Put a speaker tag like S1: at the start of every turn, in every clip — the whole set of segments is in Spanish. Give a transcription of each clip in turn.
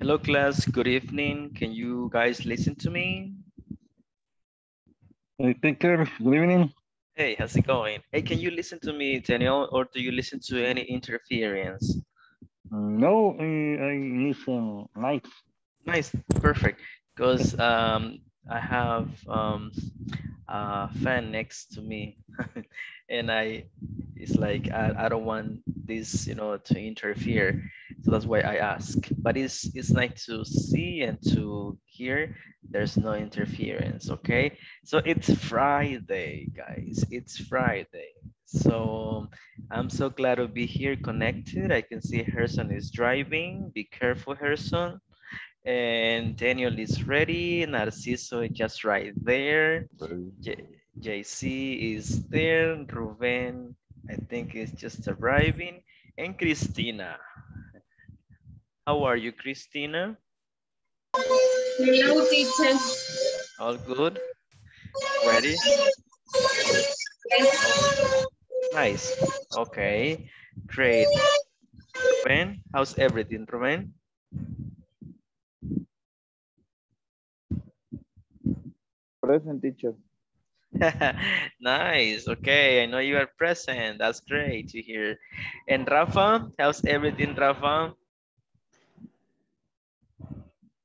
S1: Hello class, good evening. Can you guys listen to me?
S2: Hey, teacher, good evening.
S1: Hey, how's it going? Hey, can you listen to me, Daniel, or do you listen to any interference?
S2: No, I, I listen nice.
S1: Nice, perfect. Because um, I have um, a fan next to me, and I, it's like I, I don't want this, you know, to interfere. So that's why I ask. But it's it's nice to see and to hear. There's no interference. Okay. So it's Friday, guys. It's Friday. So I'm so glad to be here connected. I can see Herson is driving. Be careful, Harrison. And Daniel is ready. Narciso is just right there. J JC is there. Ruben, I think is just arriving. And Christina. How are you, Christina?
S3: Hello, teacher.
S1: All good? Ready? Nice. Okay, great. Ruben, how's everything, Ruben?
S4: Present teacher.
S1: nice. Okay, I know you are present. That's great to hear. And Rafa, how's everything, Rafa?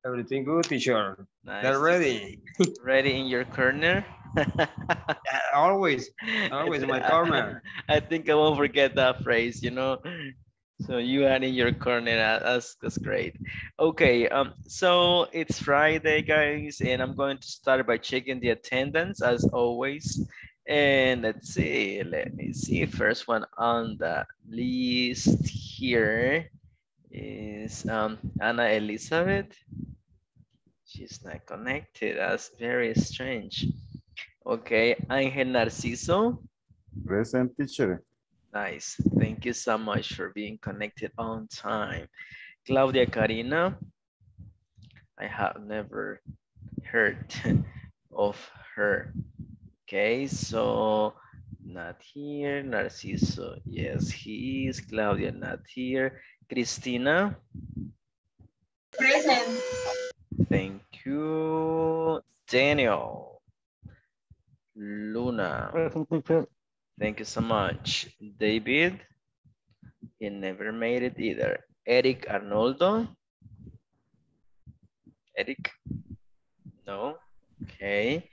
S5: Everything good, teacher.
S1: Nice.
S5: They're ready.
S1: Ready in your corner?
S5: Always, always in my corner.
S1: I think I won't forget that phrase, you know. So you are in your corner. uh, That's that's great. Okay, um, so it's Friday, guys, and I'm going to start by checking the attendance as always. And let's see, let me see. First one on the list here is um Anna Elizabeth. She's not connected. That's very strange. Okay, Ángel Narciso.
S4: Present teacher.
S1: Nice. Thank you so much for being connected on time. Claudia Karina. I have never heard of her. Okay, so not here. Narciso, yes, he is. Claudia, not here. Cristina,
S3: Present.
S1: thank you. Daniel. Luna.
S2: Present teacher.
S1: Thank you so much. David, he never made it either. Eric Arnoldo. Eric, no, okay.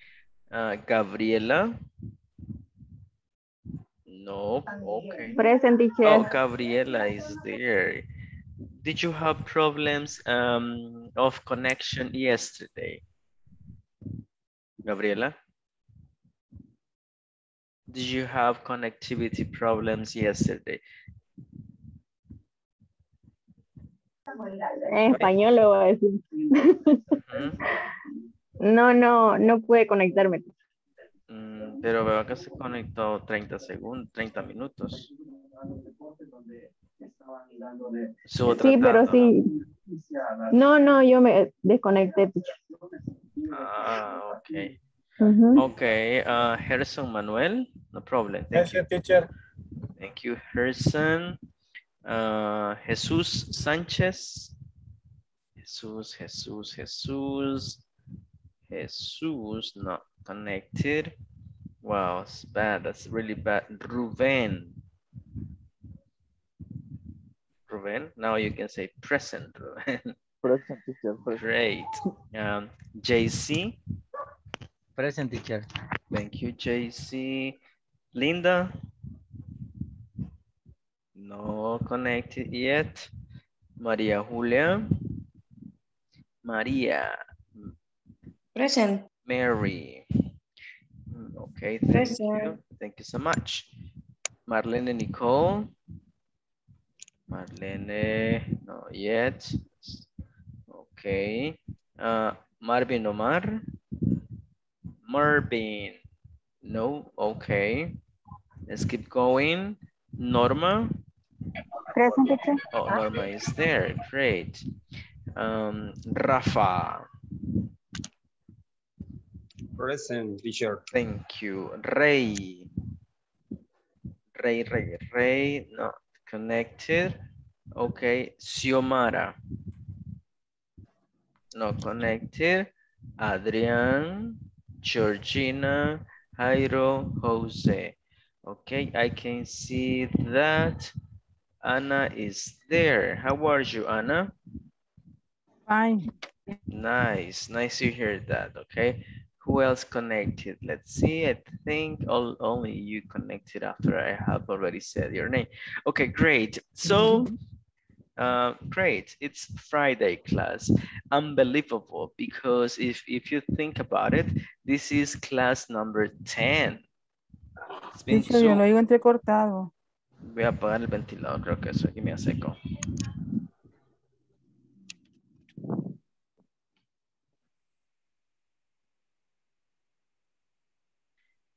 S1: Uh, Gabriela. No, okay.
S6: Present
S1: Oh. Gabriela is there. Did you have problems um, of connection yesterday? Gabriela? Did you have connectivity problems yesterday?
S6: En español lo voy a decir. No, no, no pude conectarme.
S1: Mm, pero veo que se conectó 30 segundos, 30 minutos. Estuvo
S6: Sí, pero
S1: tratando, ¿no?
S6: sí. No, no, yo me desconecté.
S1: Ah, ok.
S6: Ujú.
S1: Okay, uh, Harrison Manuel, no problem. Thank you.
S7: Present teacher.
S1: Thank you, Harrison. Uh, Jesus Sanchez. Jesus, Jesus, Jesus. Jesus, not connected. Wow, it's bad. That's really bad. Ruben. Ruben, now you can say present, Ruben.
S4: Present teacher. Present.
S1: Great. Um, JC.
S7: Present teacher.
S1: Thank you, JC. Linda? No connected yet. Maria Julia? Maria?
S3: Present.
S1: Mary? Okay, thank you. Thank you so much. Marlene Nicole? Marlene, not yet. Okay. Uh, Marvin Omar? Marvin. No, okay. Let's keep going. Norma.
S6: Present teacher.
S1: Oh, Norma is there. Great. Um, Rafa.
S5: Present, teacher.
S1: Thank you. Ray. Ray, Ray, Ray. Not connected. Okay. Xiomara. Not connected. Adrian, Georgina, Jairo, Jose. Okay, I can see that Anna is there. How are you, Anna?
S8: Fine.
S1: Nice, nice to hear that, okay? Who else connected? Let's see, I think all, only you connected after I have already said your name. Okay, great. So, mm-hmm. Uh, great, it's Friday class. Unbelievable, because if, if you think about it, this is class number 10. It's been
S8: Teacher, yo
S1: so-
S8: lo oigo entrecortado.
S1: Voy a apagar el ventilador, creo que eso aquí me hace eco.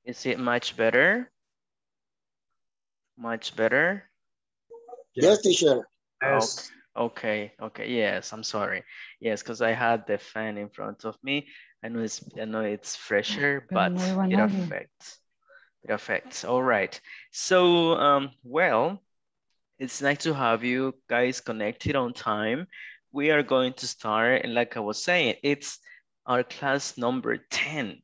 S1: Is it much better? Much better?
S9: Yes, teacher.
S5: Yes.
S1: Okay, okay, yes, I'm sorry. Yes, because I had the fan in front of me. I know it's I know it's fresher, but
S8: no oigo a
S1: it affects. It affects. All right. So um well, it's nice to have you guys connected on time. We are going to start, and like I was saying, it's our class number 10.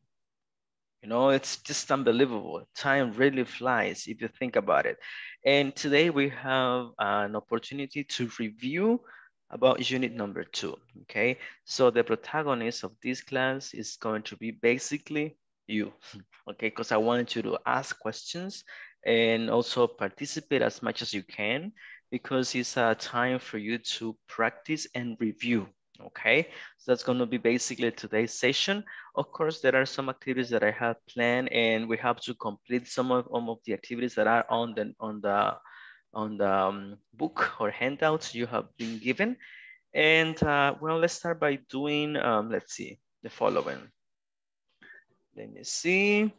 S1: You know, it's just unbelievable. Time really flies if you think about it. And today we have an opportunity to review about unit number two, okay? So the protagonist of this class is going to be basically you, okay? Because I want you to ask questions and also participate as much as you can because it's a time for you to practice and review, okay? So that's gonna be basically today's session. Of course, there are some activities that I have planned and we have to complete some of, some of the activities that are on the, on the, on the um, book or handouts you have been given. And uh, well, let's start by doing, um, let's see, the following. Let me see,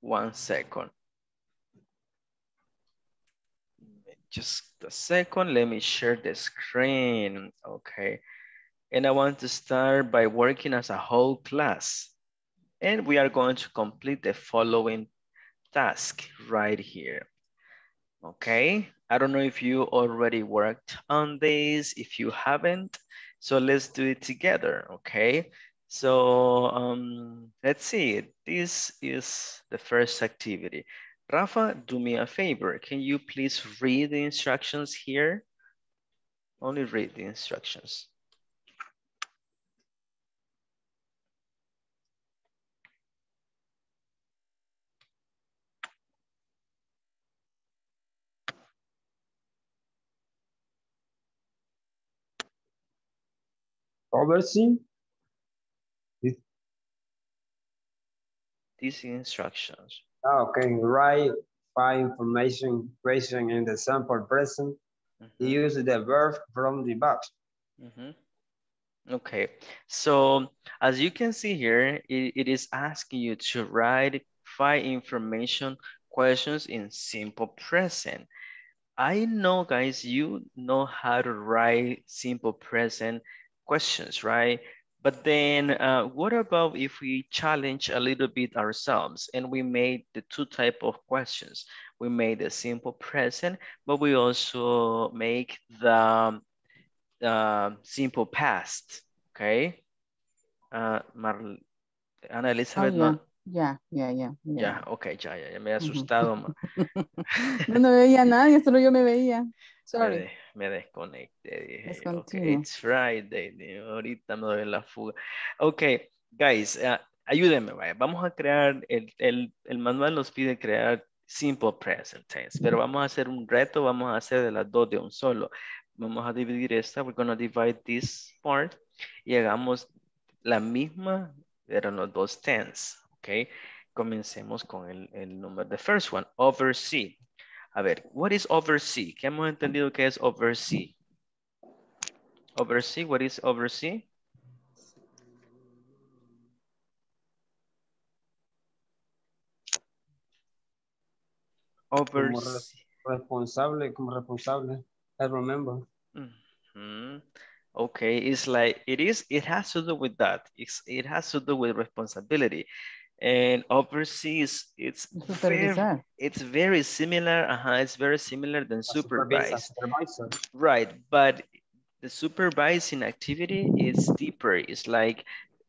S1: one second. Just a second, let me share the screen, okay. And I want to start by working as a whole class. And we are going to complete the following task right here. Okay, I don't know if you already worked on this, if you haven't, so let's do it together, okay? So um, let's see, this is the first activity. Rafa, do me a favor. Can you please read the instructions here? Only read the instructions.
S5: Oversee.
S1: These instructions.
S5: Ah, Okay, write five information question in the sample present.
S1: Mhm.
S5: Use the verb from the box.
S1: Mhm. Okay, so as you can see here, it, it is asking you to write five information questions in simple present. I know, guys, you know how to write simple present questions, right? But then uh, what about if we challenge a little bit ourselves and we made the two type of questions? We made the simple present, but we also make the uh, simple past, okay? Uh, Mar Ana
S8: Oh,
S1: Elizabeth,
S8: ya,
S1: no,
S8: ya, ya, ya.
S1: ya, ok, ya, ya, ya me he asustado. ma.
S8: Yo no veía a nadie, solo yo me veía.
S1: Me,
S8: Sorry.
S1: de- me desconecté, dije,
S8: Let's
S1: yo, ok,
S8: continue.
S1: it's Friday, ahorita me doy la fuga. Ok, guys, uh, ayúdenme, vaya, vamos a crear, el, el, el manual nos pide crear simple present tense, pero vamos a hacer un reto, vamos a hacer de las dos de un solo. Vamos a dividir esta, we're gonna divide this part y hagamos la misma, pero los dos tense, ok. Comencemos con el, el número, the first one, oversee. A ver, what is oversee? ¿Qué hemos entendido que es oversee? Oversee, what is oversee?
S5: Como
S1: Oversee.
S5: res- responsable, como responsable. I remember.
S1: Mhm. Okay, it's like, it is, it has to do with that. It's, it has to do with responsibility. And oversee is, it's very, it's very similar, uh it's very similar than
S5: A supervisor,
S1: supervise.
S5: supervisor.
S1: Right, but The supervising activity is deeper. It's like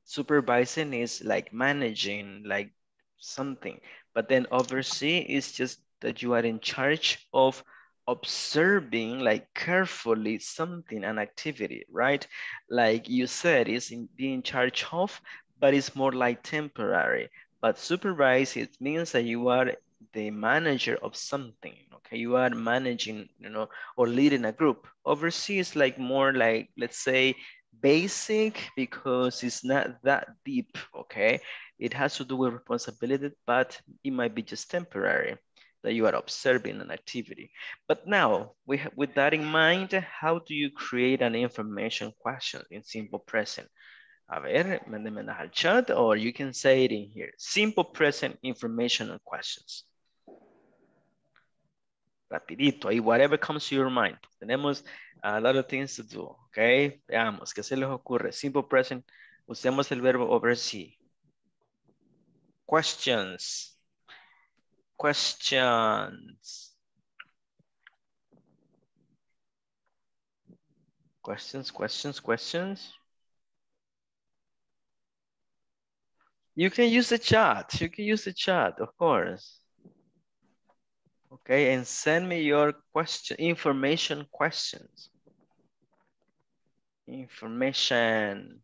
S1: supervising is like managing, like something. But then oversee is just that you are in charge of observing like carefully something, an activity, right? Like you said, is in being in charge of, but it's more like temporary. But supervise, it means that you are the manager of something, okay? You are managing, you know, or leading a group. Oversee is like more like, let's say, basic because it's not that deep, okay? It has to do with responsibility, but it might be just temporary that you are observing an activity. But now, we with that in mind, how do you create an information question in simple present? A ver, mándenme al chat or you can say it in here. Simple present informational questions. Rapidito, ahí whatever comes to your mind. Tenemos a lot of things to do, ok? Veamos, ¿qué se les ocurre? Simple present, usemos el verbo oversee. Questions. Questions. Questions, questions, questions. You can use the chat. You can use the chat, of course. Okay, and send me your question, information questions. Information.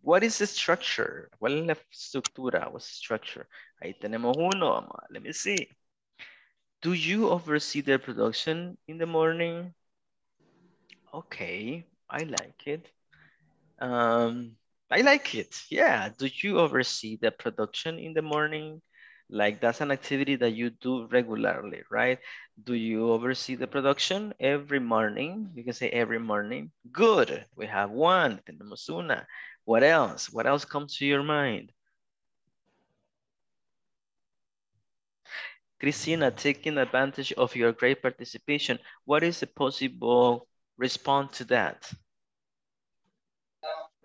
S1: What is the structure? ¿Cuál es la estructura? What's the structure? Ahí tenemos uno. Let me see. Do you oversee the production in the morning? Okay, I like it. Um, I like it. Yeah. Do you oversee the production in the morning? Like that's an activity that you do regularly, right? Do you oversee the production every morning? You can say every morning. Good. We have one. Tenemos una. What else? What else comes to your mind? Christina, taking advantage of your great participation, what is the possible response to that?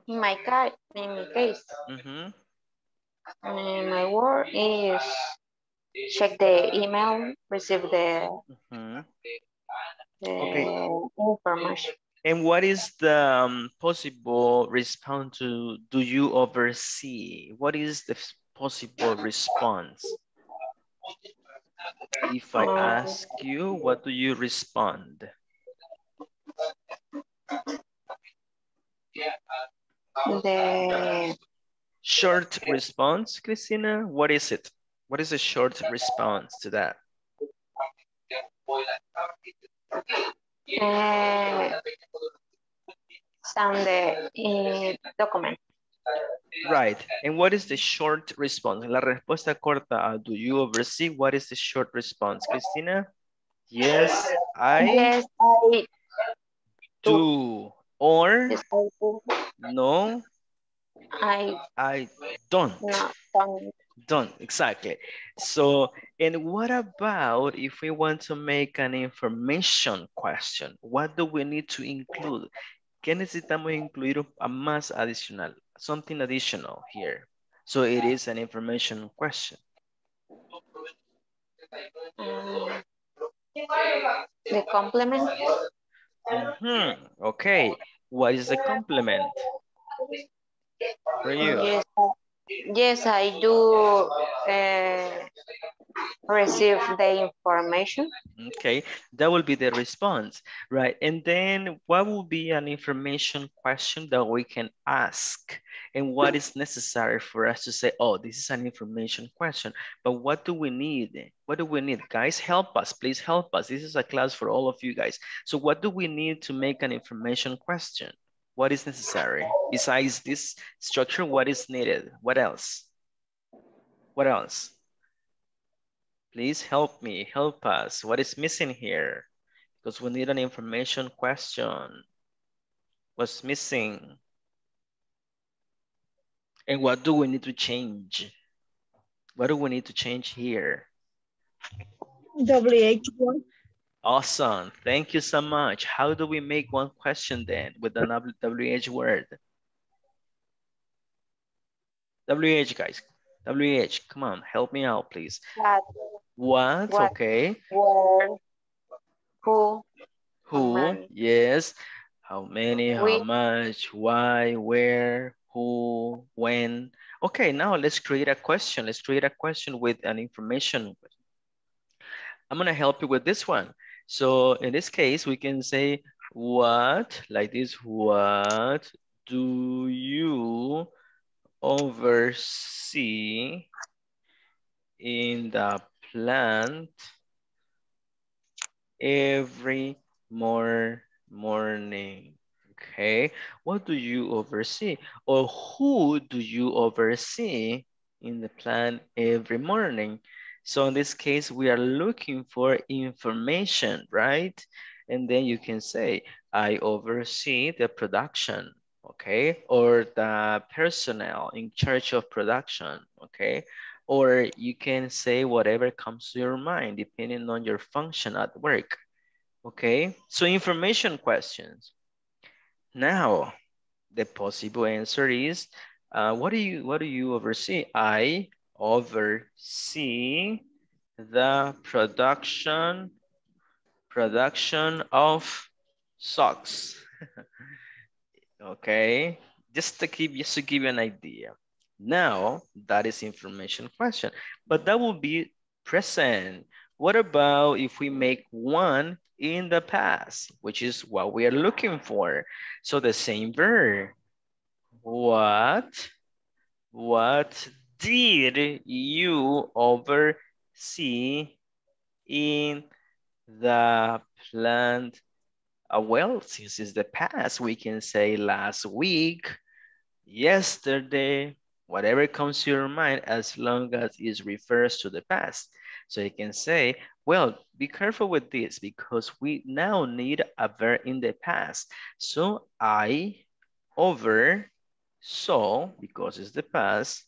S3: In my, ca in my case,
S1: Mm -hmm.
S3: uh, my work is check the email, receive the,
S1: Mm -hmm.
S3: the
S1: Okay.
S3: information.
S1: And what is the um, possible response to do you oversee? What is the possible response? If I
S3: Um,
S1: ask you, what do you respond?
S3: The
S1: Short response, Christina? What is it? What is a short response to that?
S3: uh, send the uh, document.
S1: Right. And what is the short response? La respuesta corta do you oversee? What is the short response, Christina? Yes, I
S3: Yes, I
S1: do. Or
S3: yes, I do.
S1: no,
S3: I
S1: I don't.
S3: don't
S1: Don't, exactly. So, and what about if we want to make an information question? What do we need to include? ¿Qué necesitamos incluir a más adicional? Something additional here. So it is an information question.
S3: um, the complement.
S1: Mhm, Okay, what is the complement for you?
S3: Yes, I- yes, I do uh, receive the information.
S1: Okay, that will be the response, right? And then what will be an information question that we can ask? And what is necessary for us to say, oh, this is an information question, but what do we need? What do we need? Guys, help us, please help us. This is a class for all of you guys. So what do we need to make an information question? What is necessary? Besides this structure, what is needed? What else? What else? Please help me, help us. What is missing here? Because we need an information question. What's missing? And what do we need to change? What do we need to change here?
S6: WH1.
S1: Awesome. Thank you so much. How do we make one question then with the WH word? WH guys. WH, come on, help me out, please.
S3: What,
S1: What? okay.
S3: where, who,
S1: Who, yes. How many, how
S3: We-
S1: much, why, where, who, when. Okay, now let's create a question. Let's create a question with an information. I'm gonna help you with this one. So in this case, we can say, what, like this, what do you oversee in the plant every more morning? Okay, what do you oversee? Or who do you oversee in the plant every morning? So in this case, we are looking for information, right? And then you can say, I oversee the production, okay? Or the personnel in charge of production, okay? Or you can say whatever comes to your mind, depending on your function at work, okay? So information questions. Now, the possible answer is, uh, what do you what do you oversee? I oversee the production production of socks. okay, just to give just to give you an idea. Now that is information question, but that will be present. What about if we make one in the past, which is what we are looking for? So the same verb. What, what did you oversee in the plant? Uh, well, since it's the past, we can say last week, yesterday, whatever comes to your mind as long as it refers to the past. So you can say, well, be careful with this because we now need a verb in the past. So I oversaw, because it's the past,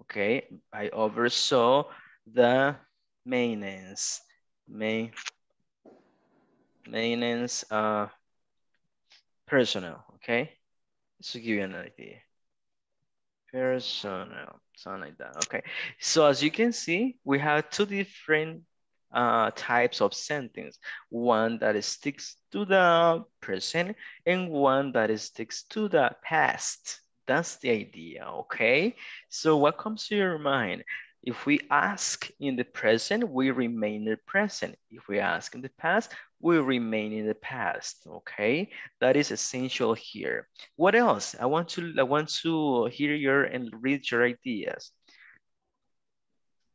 S1: okay, I oversaw the maintenance, main, maintenance uh, personnel, okay? Just to give you an idea. Personnel, something like that, okay. So as you can see, we have two different uh, types of sentence. One that sticks to the present and one that sticks to the past. That's the idea, okay? So what comes to your mind? If we ask in the present, we remain the present. If we ask in the past, we remain in the past, okay? That is essential here. What else? I want to, I want to hear your and read your ideas.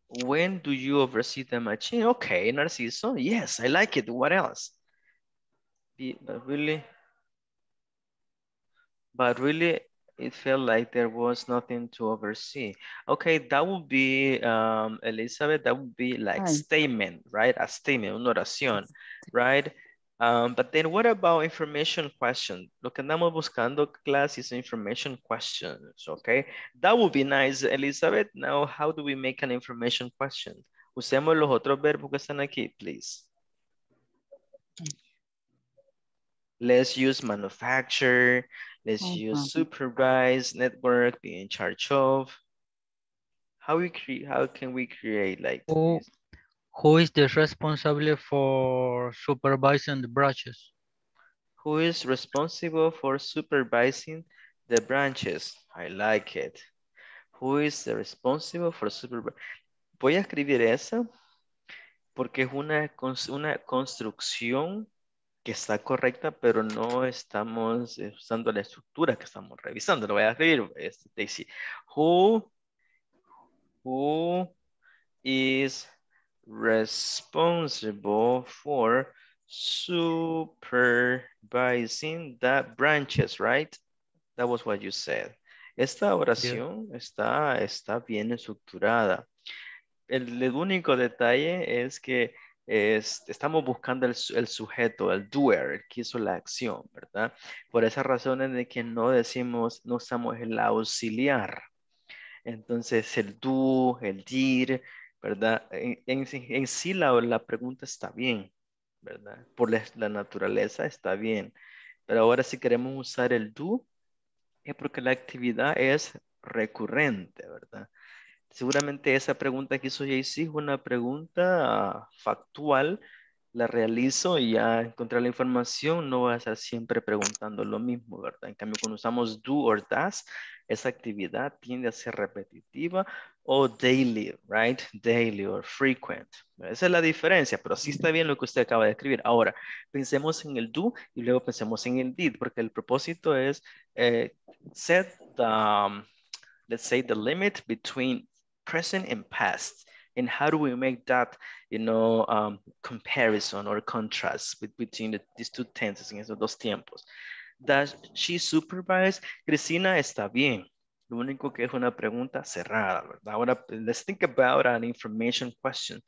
S1: When do you oversee the machine? Okay, Narciso, yes, I like it. What else? Be- But really, but really, it felt like there was nothing to oversee. Okay, that would be, um, Elizabeth, that would be like
S8: Ay.
S1: statement, right? A statement, una oración, right? Um, but then what about information question? Lo que andamos buscando, class, is information questions, okay? That would be nice, Elizabeth. Now, how do we make an information question? Usemos los otros verbos que están aquí, please. Let's use manufacture. Let's use
S8: Mhm.
S1: supervise, network, be in charge of. How we create? How can we create like
S7: Who,
S1: this?
S7: Who is the responsible for supervising the branches?
S1: Who is responsible for supervising the branches? I like it. Who is the responsible for supervising? Voy a escribir esa porque es una, una construcción que está correcta, pero no estamos usando la estructura que estamos revisando. Lo voy a escribir, este, Daisy. Who, who is responsible for supervising the branches, right? That was what you said. Esta oración está, está bien estructurada. El, el único detalle es que es- estamos buscando el, el sujeto, el doer, el que hizo la acción, ¿verdad? Por esa razón es de que no decimos, no usamos el auxiliar. Entonces el do, el did, ¿verdad? En, en en sí la, la pregunta está bien, ¿verdad? Por la, la naturaleza está bien. Pero ahora si queremos usar el do, es porque la actividad es recurrente, ¿verdad? Seguramente esa pregunta que hizo JC es una pregunta factual, la realizo y ya encontrar la información, no voy a estar siempre preguntando lo mismo, ¿verdad? En cambio, cuando usamos do or does, esa actividad tiende a ser repetitiva o daily, right? Daily or frequent. Esa es la diferencia, pero sí está bien lo que usted acaba de escribir. Ahora, pensemos en el do y luego pensemos en el did, porque el propósito es eh, set the, um, let's say, the limit between present and past. And how do we make that, you know, um, comparison or contrast with, between the, these two tenses en esos dos tiempos? Does she supervise? Cristina está bien. Lo único que es una pregunta cerrada, ¿verdad? Ahora, let's think about an information question.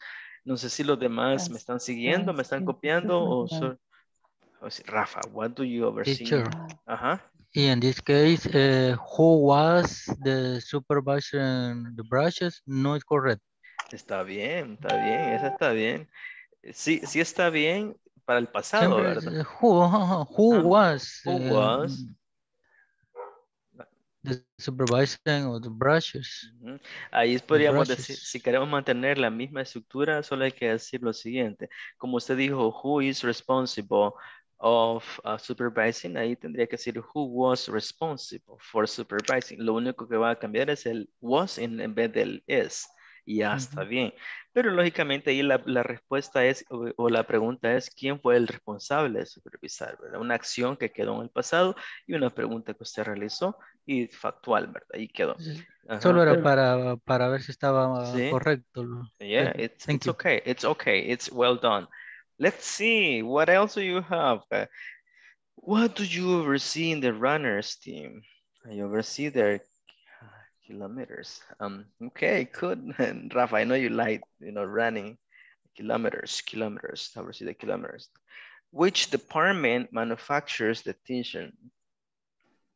S1: No sé si los demás me están siguiendo, me están copiando o... So, o si, Rafa, what do you oversee?
S7: Teacher.
S1: Ajá.
S7: In this case, uh, who was the supervisor in the brushes? No es correcto.
S1: Está bien, está bien, esa está bien. Sí, sí está bien para el pasado,
S7: Siempre
S1: ¿verdad?
S7: uh, who, who was
S1: who
S7: uh,
S1: was?
S7: The supervisor of the brushes?
S1: Ahí podríamos
S7: brushes.
S1: decir, si queremos mantener la misma estructura, solo hay que decir lo siguiente. Como usted dijo, who is responsible of uh, supervising, ahí tendría que decir who was responsible for supervising. Lo único que va a cambiar es el was en, en vez del is. Y ya está bien. Pero lógicamente ahí la, la respuesta es, o, o la pregunta es, ¿quién fue el responsable de supervisar? ¿verdad? Una acción que quedó en el pasado y una pregunta que usted realizó y factual, ¿verdad? Ahí quedó. Ajá,
S7: Solo era
S1: pero-
S7: para, para ver si estaba
S1: Sí.
S7: correcto.
S1: Yeah, it's, it's okay. It's okay. It's well done. Let's see. What else do you have? Uh, what do you oversee in the runners team? I oversee their kilometers. Um, okay, good. And Rafa, I know you like, you know, running kilometers, kilometers, oversee the kilometers. Which department manufactures the t-shirt?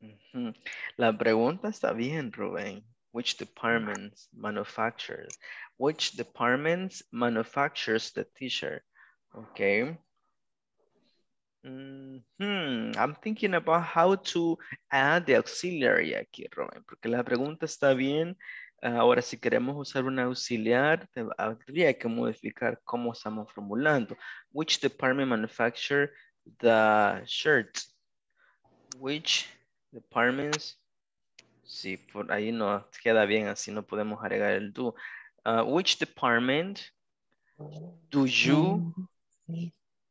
S1: Ujú. La pregunta está bien, Rubén. Which departments manufactures? Which departments manufactures the t-shirt? Okay. Mhm. I'm thinking about how to add the auxiliary aquí, Rubén, porque la pregunta está bien. Ahora, si queremos usar un auxiliar, habría que modificar cómo estamos formulando. Which department manufacture the shirt? Which departments? Sí, por ahí no queda bien, así no podemos agregar el do. Uh, which department do you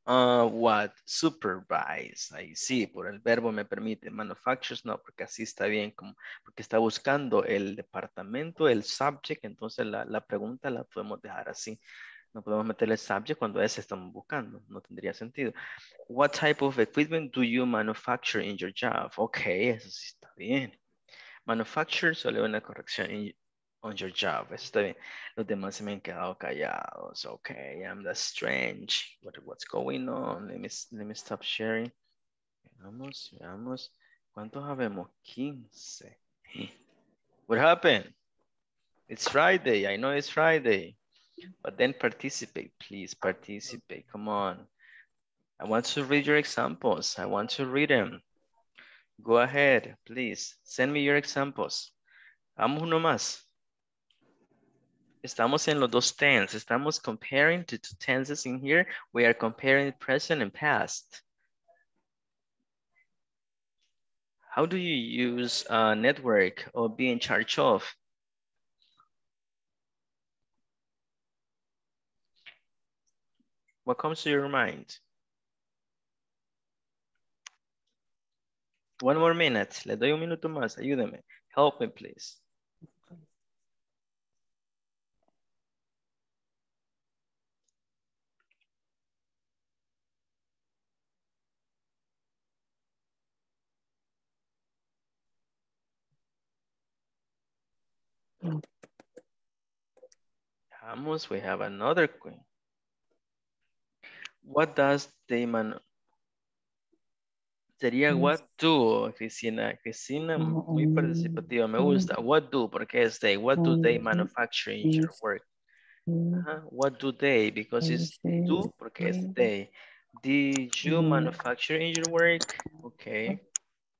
S1: uh, what supervise? Ahí sí, por el verbo me permite. Manufactures no, porque así está bien, como, porque está buscando el departamento, el subject, entonces la, la pregunta la podemos dejar así. No podemos meterle subject cuando ese estamos buscando, no tendría sentido. What type of equipment do you manufacture in your job? Ok, eso sí está bien. Manufacture, solo una corrección. On your job, está bien. Los demás se me han quedado callados. Okay, I'm the strange. What, what's going on? Let me, let me stop sharing. Veamos, veamos. ¿Cuántos habemos? 15. What happened? It's Friday. I know it's Friday. But then participate, please. Participate. Come on. I want to read your examples. I want to read them. Go ahead, please. Send me your examples. Vamos uno más. Estamos en los dos tense. Estamos comparing the two tenses in here. We are comparing present and past. How do you use a network or be in charge of? What comes to your mind? One more minute. Le doy un minuto más. Ayúdeme. Help me, please. Vamos, we have another queen. What does they man... Sería what do, Cristina. Cristina, muy participativa, me gusta. What do, porque es they. What do they manufacture in your work? What do they, because it's do, porque es they. Did you manufacture in your work? Ok.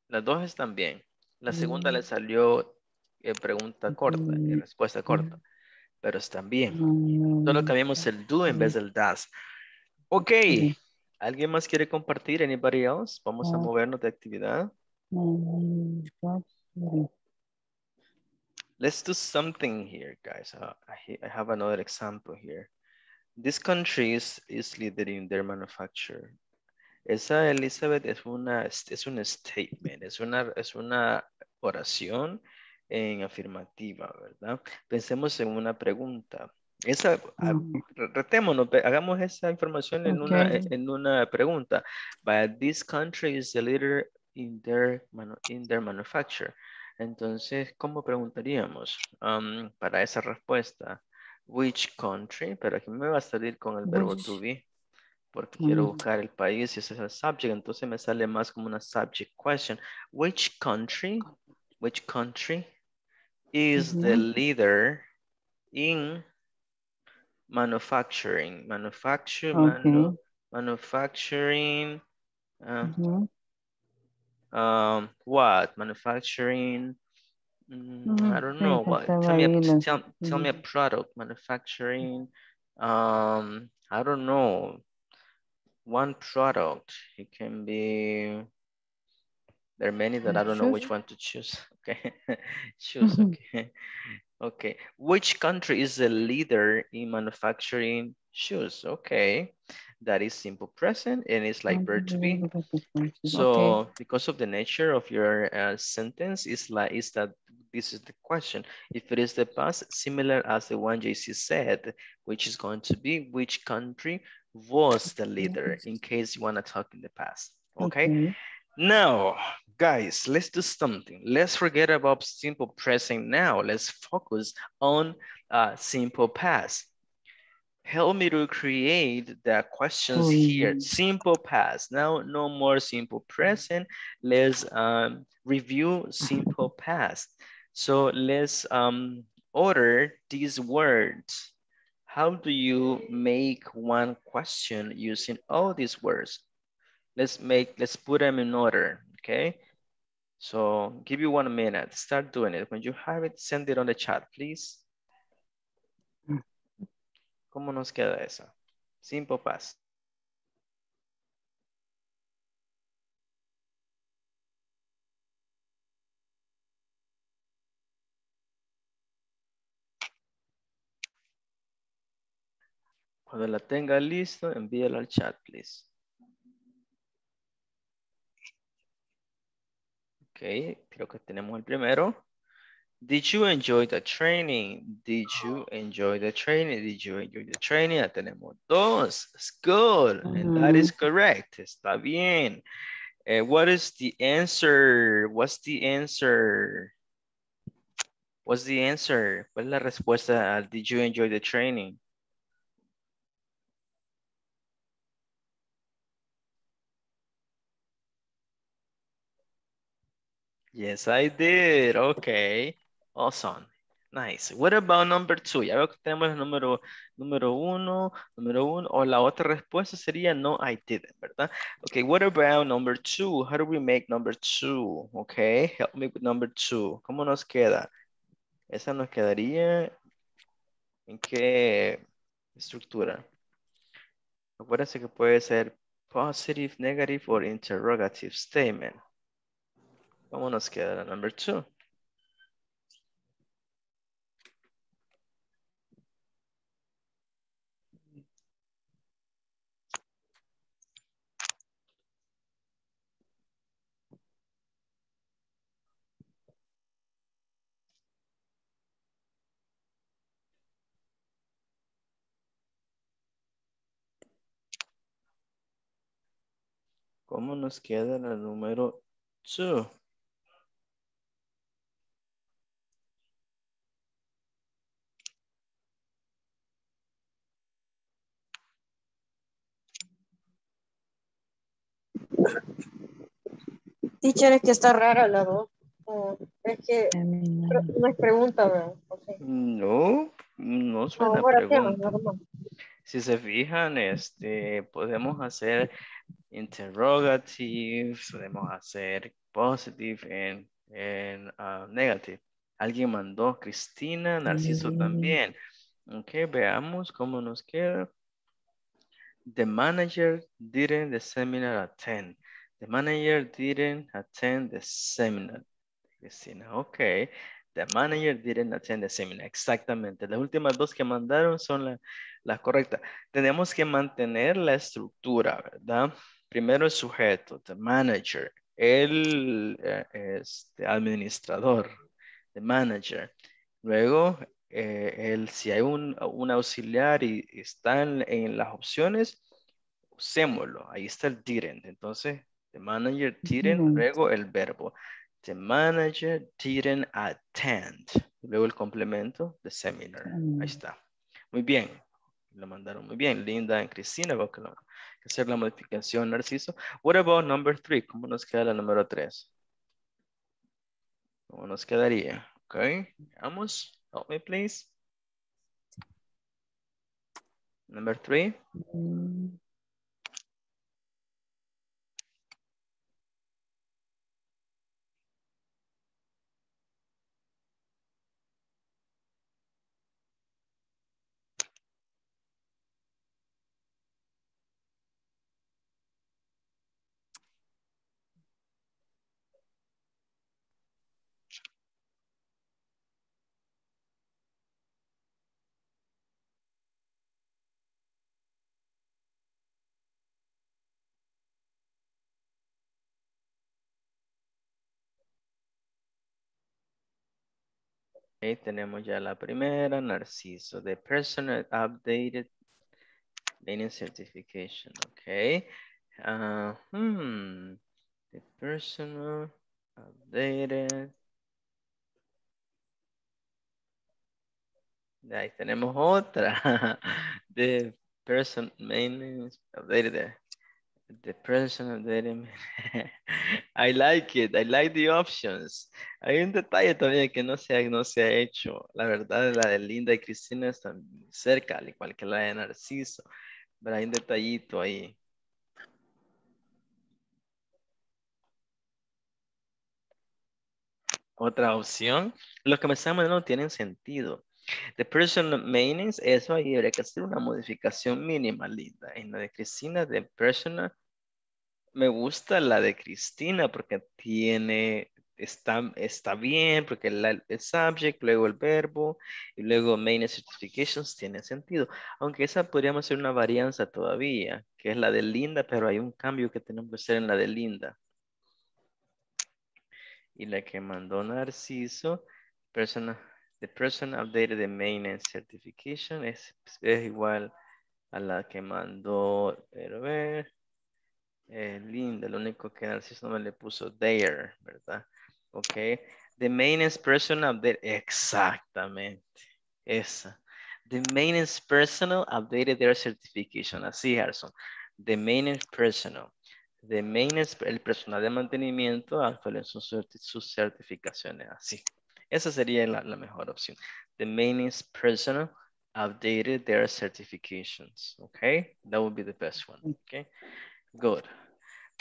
S1: Las dos están bien. La segunda le salió eh, pregunta corta y
S8: Mm,
S1: respuesta corta, pero están bien.
S8: mm,
S1: Solo cambiamos el do en vez del das. Ok. ¿Alguien más quiere compartir? Anybody else? Vamos a
S8: Ah.
S1: movernos de actividad.
S8: mm, mm,
S1: Let's do something here, guys. Uh, I, I have another example here. This country is, is leading their manufacture. Esa, Elizabeth, es una, es un statement, es una, es una oración en afirmativa, ¿verdad? Pensemos en una pregunta. Esa,
S8: mm.
S1: re- retémonos, hagamos esa información en, una, en una pregunta. But this country is the leader in their, in their manufacture. Entonces, ¿cómo preguntaríamos um, para esa respuesta? Which country? Pero aquí me va a salir con el verbo to be, porque quiero buscar el país y ese es el subject, entonces me sale más como una subject question. Which country? Which country is the leader in manufacturing? Manufacture, manu- manufacturing, uh,
S8: ujú.
S1: um, what? Manufacturing, mm, I don't know. What? Tell me, a, tell, tell me a product. Manufacturing, um, I don't know. One product. It can be. There are many that I don't know which one to choose. Okay, choose. Okay, okay. Which country is the leader in manufacturing shoes? Okay, that is simple present and it's like verb to be. So
S8: Okay.
S1: because of the nature of your uh, sentence, is like is that this is the question. If it is the past, similar as the one JC said, which is going to be which country was the leader in case you want to talk in the past. Okay.
S8: Okay.
S1: Now, guys, let's do something. Let's forget about simple present now. Let's focus on uh, simple past. Help me to create the questions here. Simple past. Now, no more simple present. Let's um, review simple past. So let's um, order these words. How do you make one question using all these words? Let's make, let's put them in order, okay? So give you one minute, start doing it. When you have it, send it on the chat, please. ¿Cómo nos queda esa? Simple past. Cuando la tenga listo, envíela al chat, please. Creo que tenemos el primero. Did you enjoy the training? Did you enjoy the training? Did you enjoy the training? Ya tenemos dos. It's good. And that is correct. Está bien. Eh, what is the answer? What's the answer? What's the answer? ¿Cuál es la respuesta al Did you enjoy the training? Yes, I did. Okay. Awesome. Nice. What about number two? Ya veo que tenemos el número, número uno, número uno, o la otra respuesta sería no, I didn't, ¿verdad? Okay, what about number two? How do we make number two? Okay, help me with number two. ¿Cómo nos queda? Esa nos quedaría, ¿en qué estructura? Acuérdense que puede ser positive, negative, or interrogative statement. ¿Cómo nos queda la number two? ¿Cómo nos queda la número two?
S3: Teacher, es que está rara la voz. Oh, es que no es pregunta, ¿verdad?
S1: No, no suena pregunta. Si se fijan, este, podemos hacer interrogative, podemos hacer positive and, and uh, negative. Alguien mandó, Cristina, Narciso
S8: Mm.
S1: también. Ok, veamos cómo nos queda. The manager didn't the seminar attend. The manager didn't attend the seminar. Cristina, ok. The manager didn't attend the seminar. Exactamente. Las últimas dos que mandaron son la, la correcta. Tenemos que mantener la estructura, ¿verdad? Primero el sujeto, the manager, el eh, este, administrador, the manager. Luego, eh, el, si hay un, un auxiliar y están en las opciones, usémoslo. Ahí está el didn't. Entonces, the manager didn't, luego el verbo. The manager didn't attend. Luego el complemento, the seminar. Ahí está. Muy bien. Lo mandaron muy bien. Linda y Cristina. Lo- que hacer la modificación, Narciso. What about number three? ¿Cómo nos queda la número tres? ¿Cómo nos quedaría? Ok. Veamos. Help me, please. Number three.
S8: Mm,
S1: Tenemos ya la primera, Narciso. The personal updated Learning certification. Ok. Ah, hmm. The personal updated. Ahí tenemos otra. The person maintenance updated. The person updated. I like it. I like the options. Hay un detalle todavía que no se ha, no se ha hecho. La verdad, la de Linda y Cristina están cerca, al igual que la de Narciso. Pero hay un detallito ahí. Otra opción. Los que me están mandando no tienen sentido. The personal maintenance, eso ahí habría que hacer una modificación mínima, Linda. En la de Cristina, de personal, me gusta la de Cristina porque tiene, está, está bien, porque la- el subject, luego el verbo, y luego maintenance certifications tiene sentido. Aunque esa podríamos hacer una varianza todavía, que es la de Linda, pero hay un cambio que tenemos que hacer en la de Linda. Y la que mandó Narciso, persona, the person updated the maintenance certification es, es igual a la que mandó, pero ver, eh, Linda, lo único que Narciso no me le puso there, ¿verdad? Ok, the maintenance person update, exactamente, esa. The maintenance personal updated their certification, así Harrison. The maintenance personal. The maintenance, el personal de mantenimiento actualizó sus, certi- sus certificaciones, así. Esa sería la, la mejor opción. The maintenance personal updated their certifications, okay? That would be the best one, okay? Good.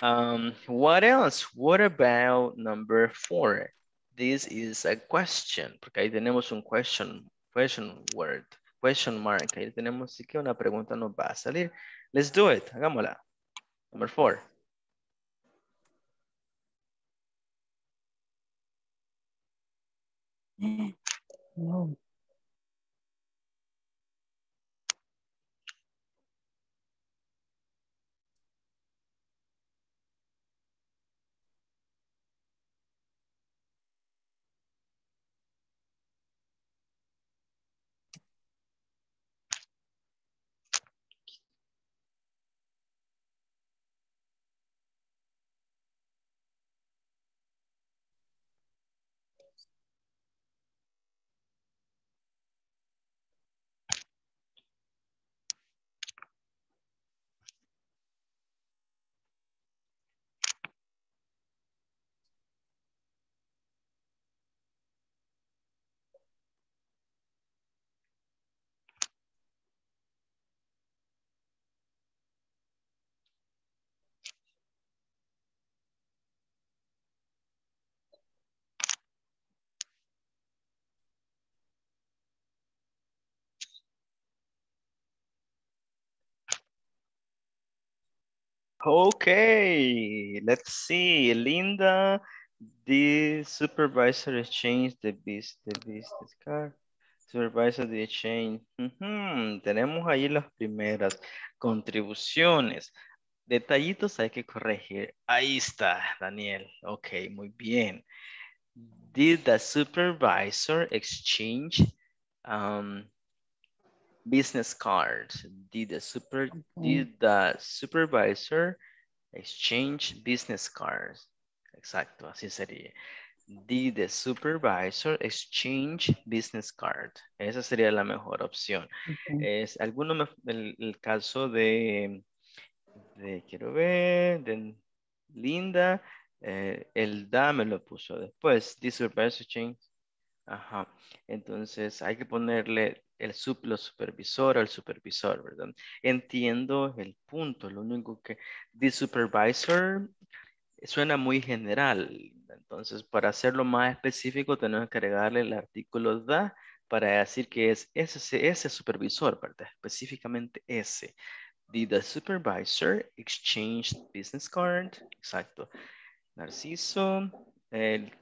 S1: Um, what else? What about number four? This is a question, porque ahí tenemos un question, question word, question mark. Ahí tenemos que una pregunta nos va a salir. Let's do it. Hagámosla. Number four.
S8: no.
S1: Okay, let's see. Linda, the supervisor exchanged the bus the business card. Supervisor the exchange. Tenemos ahí las primeras contribuciones. Detallitos hay que corregir. Ahí está, Daniel. Ok, muy bien. Did the supervisor exchange um, business cards? Did the super did the supervisor exchange business cards? Exacto, así sería. Did the supervisor exchange business card? Esa sería la mejor opción. Es alguno me- el, el caso de, de quiero ver, de Linda, eh, el da me lo puso después. The supervisor exchange. Ajá. Entonces hay que ponerle el sup, lo supervisor al supervisor, ¿verdad? Entiendo el punto. Lo único que the supervisor suena muy general. Entonces, para hacerlo más específico, tenemos que agregarle el artículo da para decir que es ese, ese supervisor, ¿verdad? Específicamente ese. Did the supervisor exchange business card? Exacto. Narciso,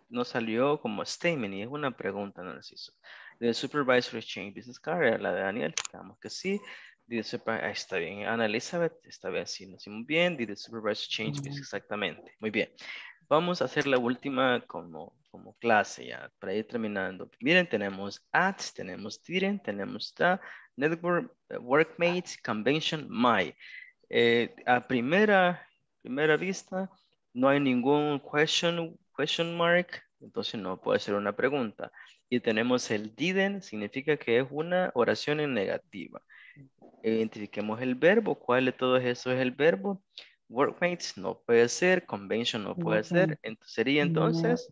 S1: no salió como statement y es una pregunta, Narciso. The supervisor exchange business card? La de Daniel, digamos que sí. Did the super- ah, está bien. Ana Elizabeth, está bien, sí, lo hicimos bien. Did the supervisor change business? Exactamente. Muy bien. Vamos a hacer la última como, como clase ya, para ir terminando. Miren, tenemos at, tenemos didn't, tenemos the, network, workmates, convention, my. Eh, a primera, primera vista, no hay ningún question, question mark, entonces no puede ser una pregunta. Y tenemos el didn't, significa que es una oración en negativa. Identifiquemos el verbo. ¿Cuál de todos esos es el verbo? Workmates no puede ser. Convention no puede ser. Entonces, sería entonces,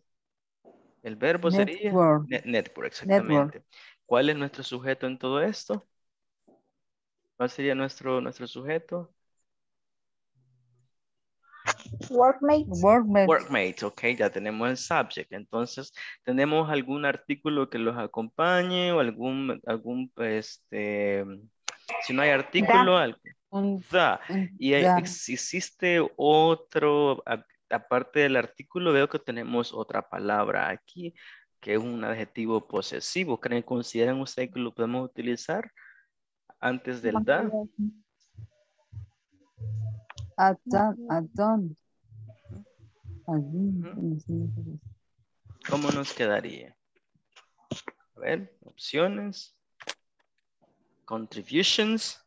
S1: el verbo sería
S8: Network.
S1: net- network, exactamente. ¿Cuál es nuestro sujeto en todo esto? ¿Cuál sería nuestro, nuestro sujeto?
S3: Workmates.
S8: Workmate.
S1: Workmates, ok, ya tenemos el subject. Entonces, ¿tenemos algún artículo que los acompañe o algún, algún, este, si no hay artículo, algo?
S8: Un-
S1: The.
S8: un-
S1: Y hay- existe otro, a- aparte del artículo, veo que tenemos otra palabra aquí, que es un adjetivo posesivo. ¿Creen, consideran ustedes que lo podemos utilizar antes del da? ¿Cómo nos quedaría? A ver, opciones. Contributions.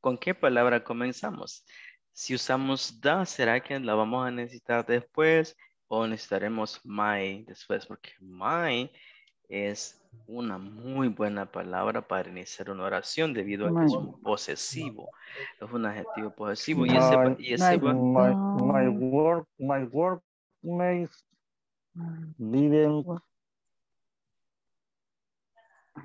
S1: ¿Con qué palabra comenzamos? Si usamos da, ¿será que la vamos a necesitar después o necesitaremos my después? Porque my es una muy buena palabra para iniciar una oración debido a que es un posesivo. Es un adjetivo posesivo y ese, y ese
S2: My, my work, my workmates didn't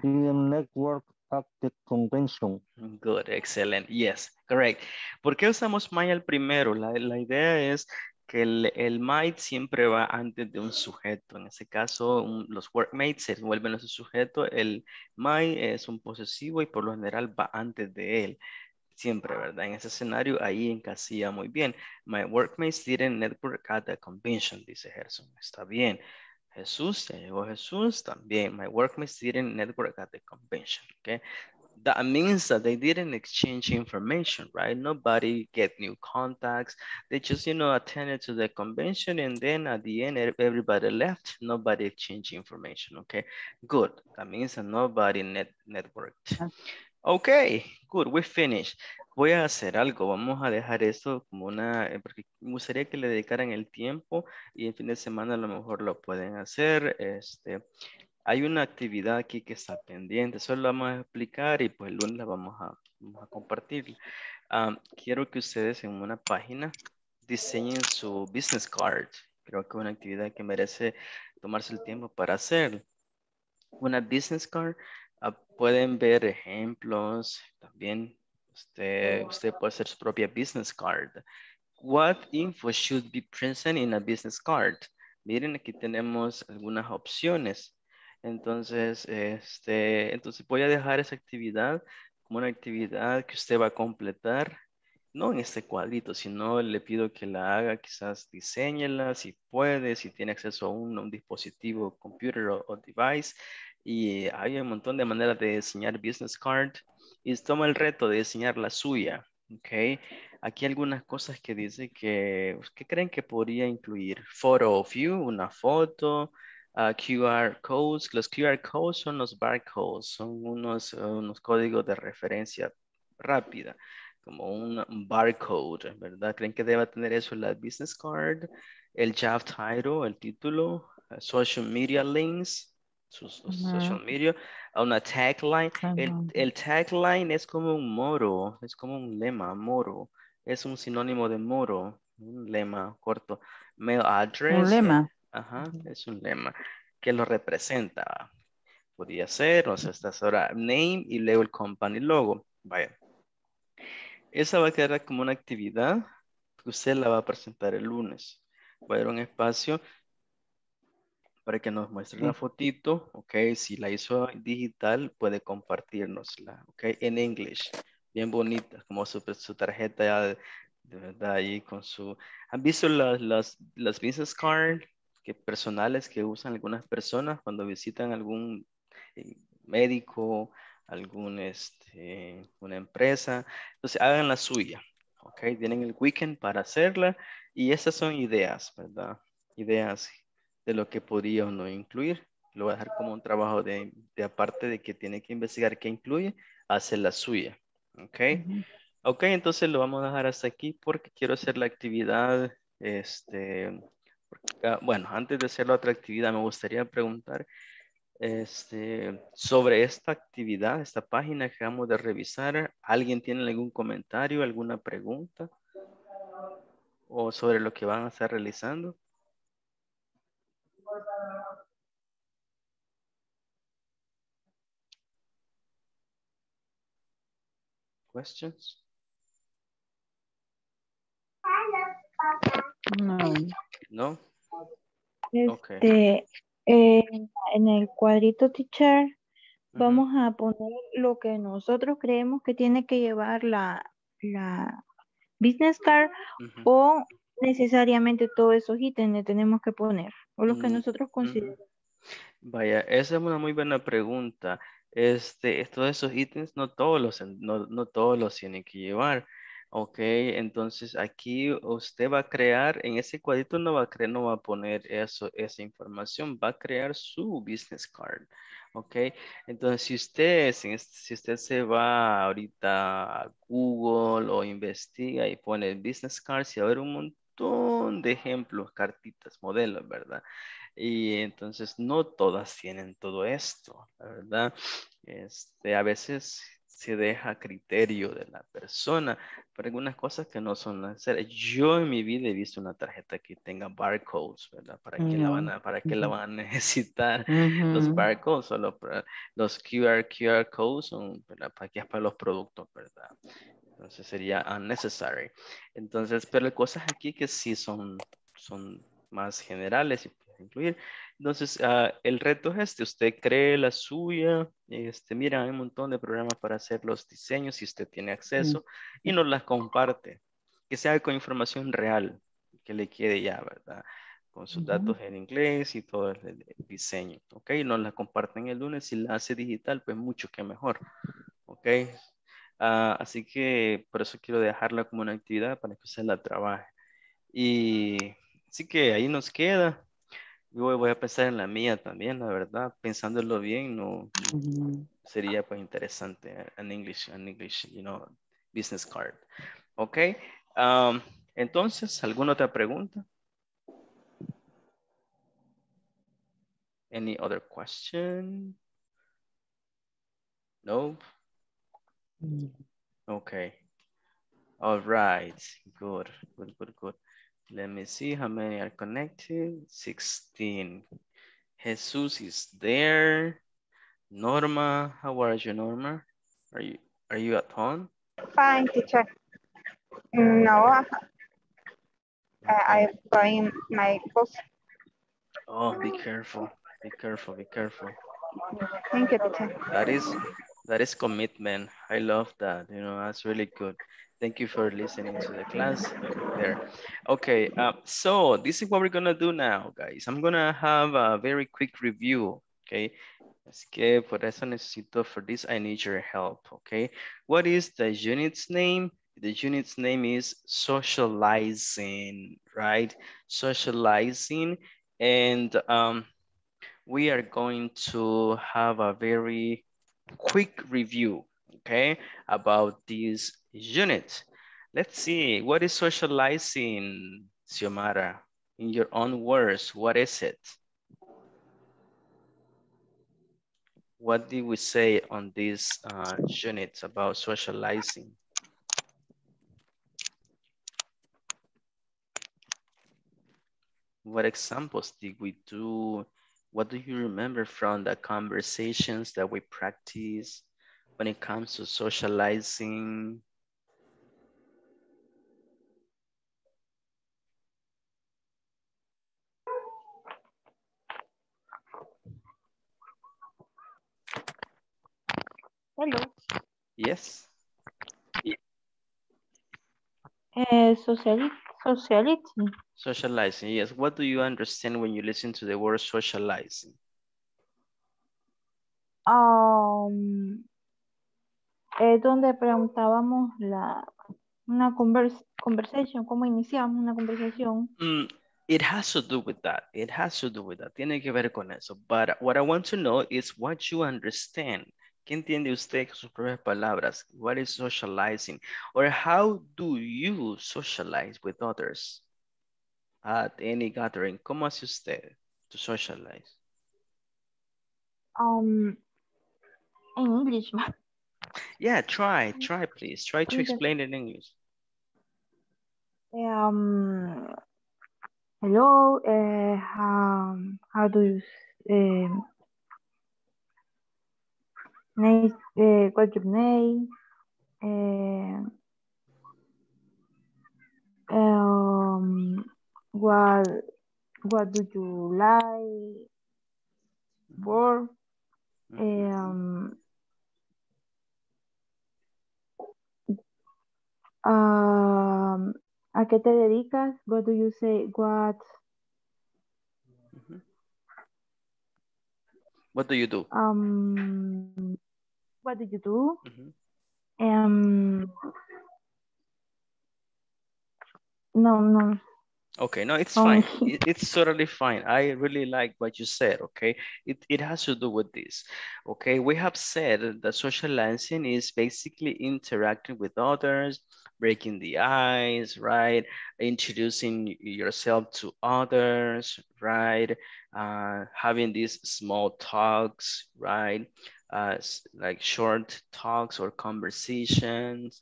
S2: didn't network at the convention.
S1: Good, excellent. Yes, correct. ¿Por qué usamos my al primero? La, la idea es que el, el might siempre va antes de un sujeto. En ese caso, los workmates se vuelven ese sujeto. El my es un posesivo y por lo general va antes de él. Siempre, ¿verdad? En ese escenario, ahí encasilla muy bien. My workmates didn't network at the convention, dice Gerson. Está bien. Jesús, ya llegó Jesús, también. My workmates didn't network at the convention, okay? That means that they didn't exchange information, right? Nobody get new contacts. They just, you know, attended to the convention and then at the end, everybody left. Nobody exchanged information, okay? Good. That means that nobody net networked. Okay, good, we finished. Voy a hacer algo, vamos a dejar esto como una, eh, porque me gustaría que le dedicaran el tiempo y el fin de semana a lo mejor lo pueden hacer. Este, hay una actividad aquí que está pendiente, solo la vamos a explicar y pues el lunes la vamos a, compartir. Quiero que ustedes en una página diseñen su business card. Creo que es una actividad que merece tomarse el tiempo para hacer. Una business card, ah, pueden ver ejemplos, también usted, usted puede hacer su propia business card. What info should be present in a business card? Miren, aquí tenemos algunas opciones. Entonces, este, entonces voy a dejar esa actividad como una actividad que usted va a completar, no en este cuadrito, sino le pido que la haga, quizás diseñela si puede, si tiene acceso a un, un dispositivo, computer o, o device, y hay un montón de maneras de diseñar business card, y toma el reto de diseñar la suya, ¿ok? Aquí algunas cosas que dice que, ¿qué creen que podría incluir? Photo of you, una foto, uh, QR codes. Los QR codes son los barcodes, son unos, unos códigos de referencia rápida, como un, barcode, ¿verdad? ¿Creen que deba tener eso la business card? El job title, el título, uh, social media links, sus, social media, una tagline. El, el tagline es como un moro, es como un lema, moro. Es un sinónimo de moro, un lema corto. Mail address.
S8: Un lema.
S1: Ajá, es un lema que lo representa. Podría ser, o sea, estás ahora name y luego el company logo. Vaya. Esa va a quedar como una actividad que usted la va a presentar el lunes. Va a haber un espacio para que nos muestre la fotito, ok, si la hizo digital puede compartirnosla, ok, en English, bien bonita, como su, su tarjeta ya de, de verdad ahí con su, ¿han visto las, las, las business card que personales que usan algunas personas cuando visitan algún eh, médico, algún, este, una empresa, entonces hagan la suya, ok, tienen el weekend para hacerla y esas son ideas, ¿verdad? Ideas de lo que podría o no incluir. Lo voy a dejar como un trabajo de, de aparte de que tiene que investigar qué incluye, hacer la suya. ¿Ok?
S8: Ujú.
S1: Ok, entonces lo vamos a dejar hasta aquí porque quiero hacer la actividad. Este, ah, bueno, antes de hacer la otra actividad, me gustaría preguntar este, sobre esta actividad, esta página que acabamos de revisar. ¿Alguien tiene algún comentario, alguna pregunta? ¿O sobre lo que van a estar realizando? Questions?
S8: No.
S1: No?
S6: Este, eh, en el cuadrito teacher vamos a poner lo que nosotros creemos que tiene que llevar la, la business card o necesariamente todos esos ítems tenemos que poner o los que
S1: Mm,
S6: nosotros consideramos.
S1: Vaya, esa es una muy buena pregunta. Este, todos esos ítems, no todos los, no, no todos los tienen que llevar. Ok, entonces aquí usted va a crear, en ese cuadrito no va a crear, no va a poner eso, esa información, va a crear su business card. Ok, entonces si usted, si, usted se va ahorita a Google o investiga y pone business cards, y va a haber un montón de ejemplos, cartitas, modelos, ¿verdad? Y entonces no todas tienen todo esto, verdad. Este, a veces se deja a criterio de la persona para algunas cosas que no son necesarias. Yo en mi vida he visto una tarjeta que tenga barcodes, ¿verdad? ¿Para qué la van
S8: No.
S1: a, para qué la van a necesitar? Los barcodes, solo para, los QR, QR codes son ¿verdad? para que es para los productos, ¿verdad? Entonces sería unnecessary. Entonces, pero hay cosas aquí que sí son, son más generales y incluir. Entonces, ah, el reto es este, usted cree la suya, este, mira, hay un montón de programas para hacer los diseños si usted tiene acceso y nos las comparte. Que sea con información real, que le quede ya, ¿verdad? Con sus datos en inglés y todo el, el diseño, ¿ok? Nos la comparten el lunes, si la hace digital, pues mucho que mejor, ¿ok? Ah, así que por eso quiero dejarla como una actividad para que usted la trabaje. Y así que ahí nos queda. Yo voy a pensar en la mía también, la verdad. Pensándolo bien, no sería pues interesante en English, en English, you know, business card. Ok. Um, entonces, ¿alguna otra pregunta? Any other question? No?
S8: Mm.
S1: Okay. All right. Good, good, good, good. Let me see how many are connected. 16. Jesus is there. Norma, how are you, Norma? Are you are you at home?
S3: Fine, teacher. No, I,
S1: Okay.
S3: I'm going my bus.
S1: Oh, be careful. Be careful. Be careful.
S6: Thank you, teacher.
S1: That is that is commitment. I love that. You know, that's really good. Thank you for listening to the class there. Okay, uh, so this is what we're gonna do now, guys. I'm gonna have a very quick review, okay? Es que por eso necesito, for this I need your help, okay? What is the unit's name? The unit's name is socializing, right? Socializing, and um, we are going to have a very quick review, okay, about this unit. Let's see, what is socializing, Xiomara? In your own words, what is it? What did we say on this uh, unit about socializing? What examples did we do? What do you remember from the conversations that we practice when it comes to socializing?
S6: Hello.
S1: Yes.
S6: Uh, sociality. Sociality.
S1: Socializing, yes. What do you understand when you listen to the word socializing?
S6: Um, es donde preguntábamos la, una convers conversation, cómo iniciamos una conversación.
S1: Mm, it has to do with that. It has to do with that. Tiene que ver con eso. But what I want to know is what you understand. ¿Qué entiende usted con sus propias palabras? What is socializing? Or how do you socialize with others at any gathering? ¿Cómo hace usted to socialize?
S6: Um, en English.
S1: Yeah, try, try please. Try to explain it in English.
S6: Um, hello, uh, um, how do you, um, name, uh, what's your name? Uh, um, what, what do you like? For, um, um, ¿a qué te dedicas? What do you say? What,
S1: What do you do?
S6: um, what do you do?
S1: Mhm.
S6: Um, no, no.
S1: Okay, no, it's
S6: Oh.
S1: fine. It- it's totally fine. I really like what you said, okay? It, it has to do with this, okay? We have said that social socializing is basically interacting with others, breaking the ice, right? Introducing yourself to others, right? Uh, having these small talks, right? Uh, like short talks or conversations,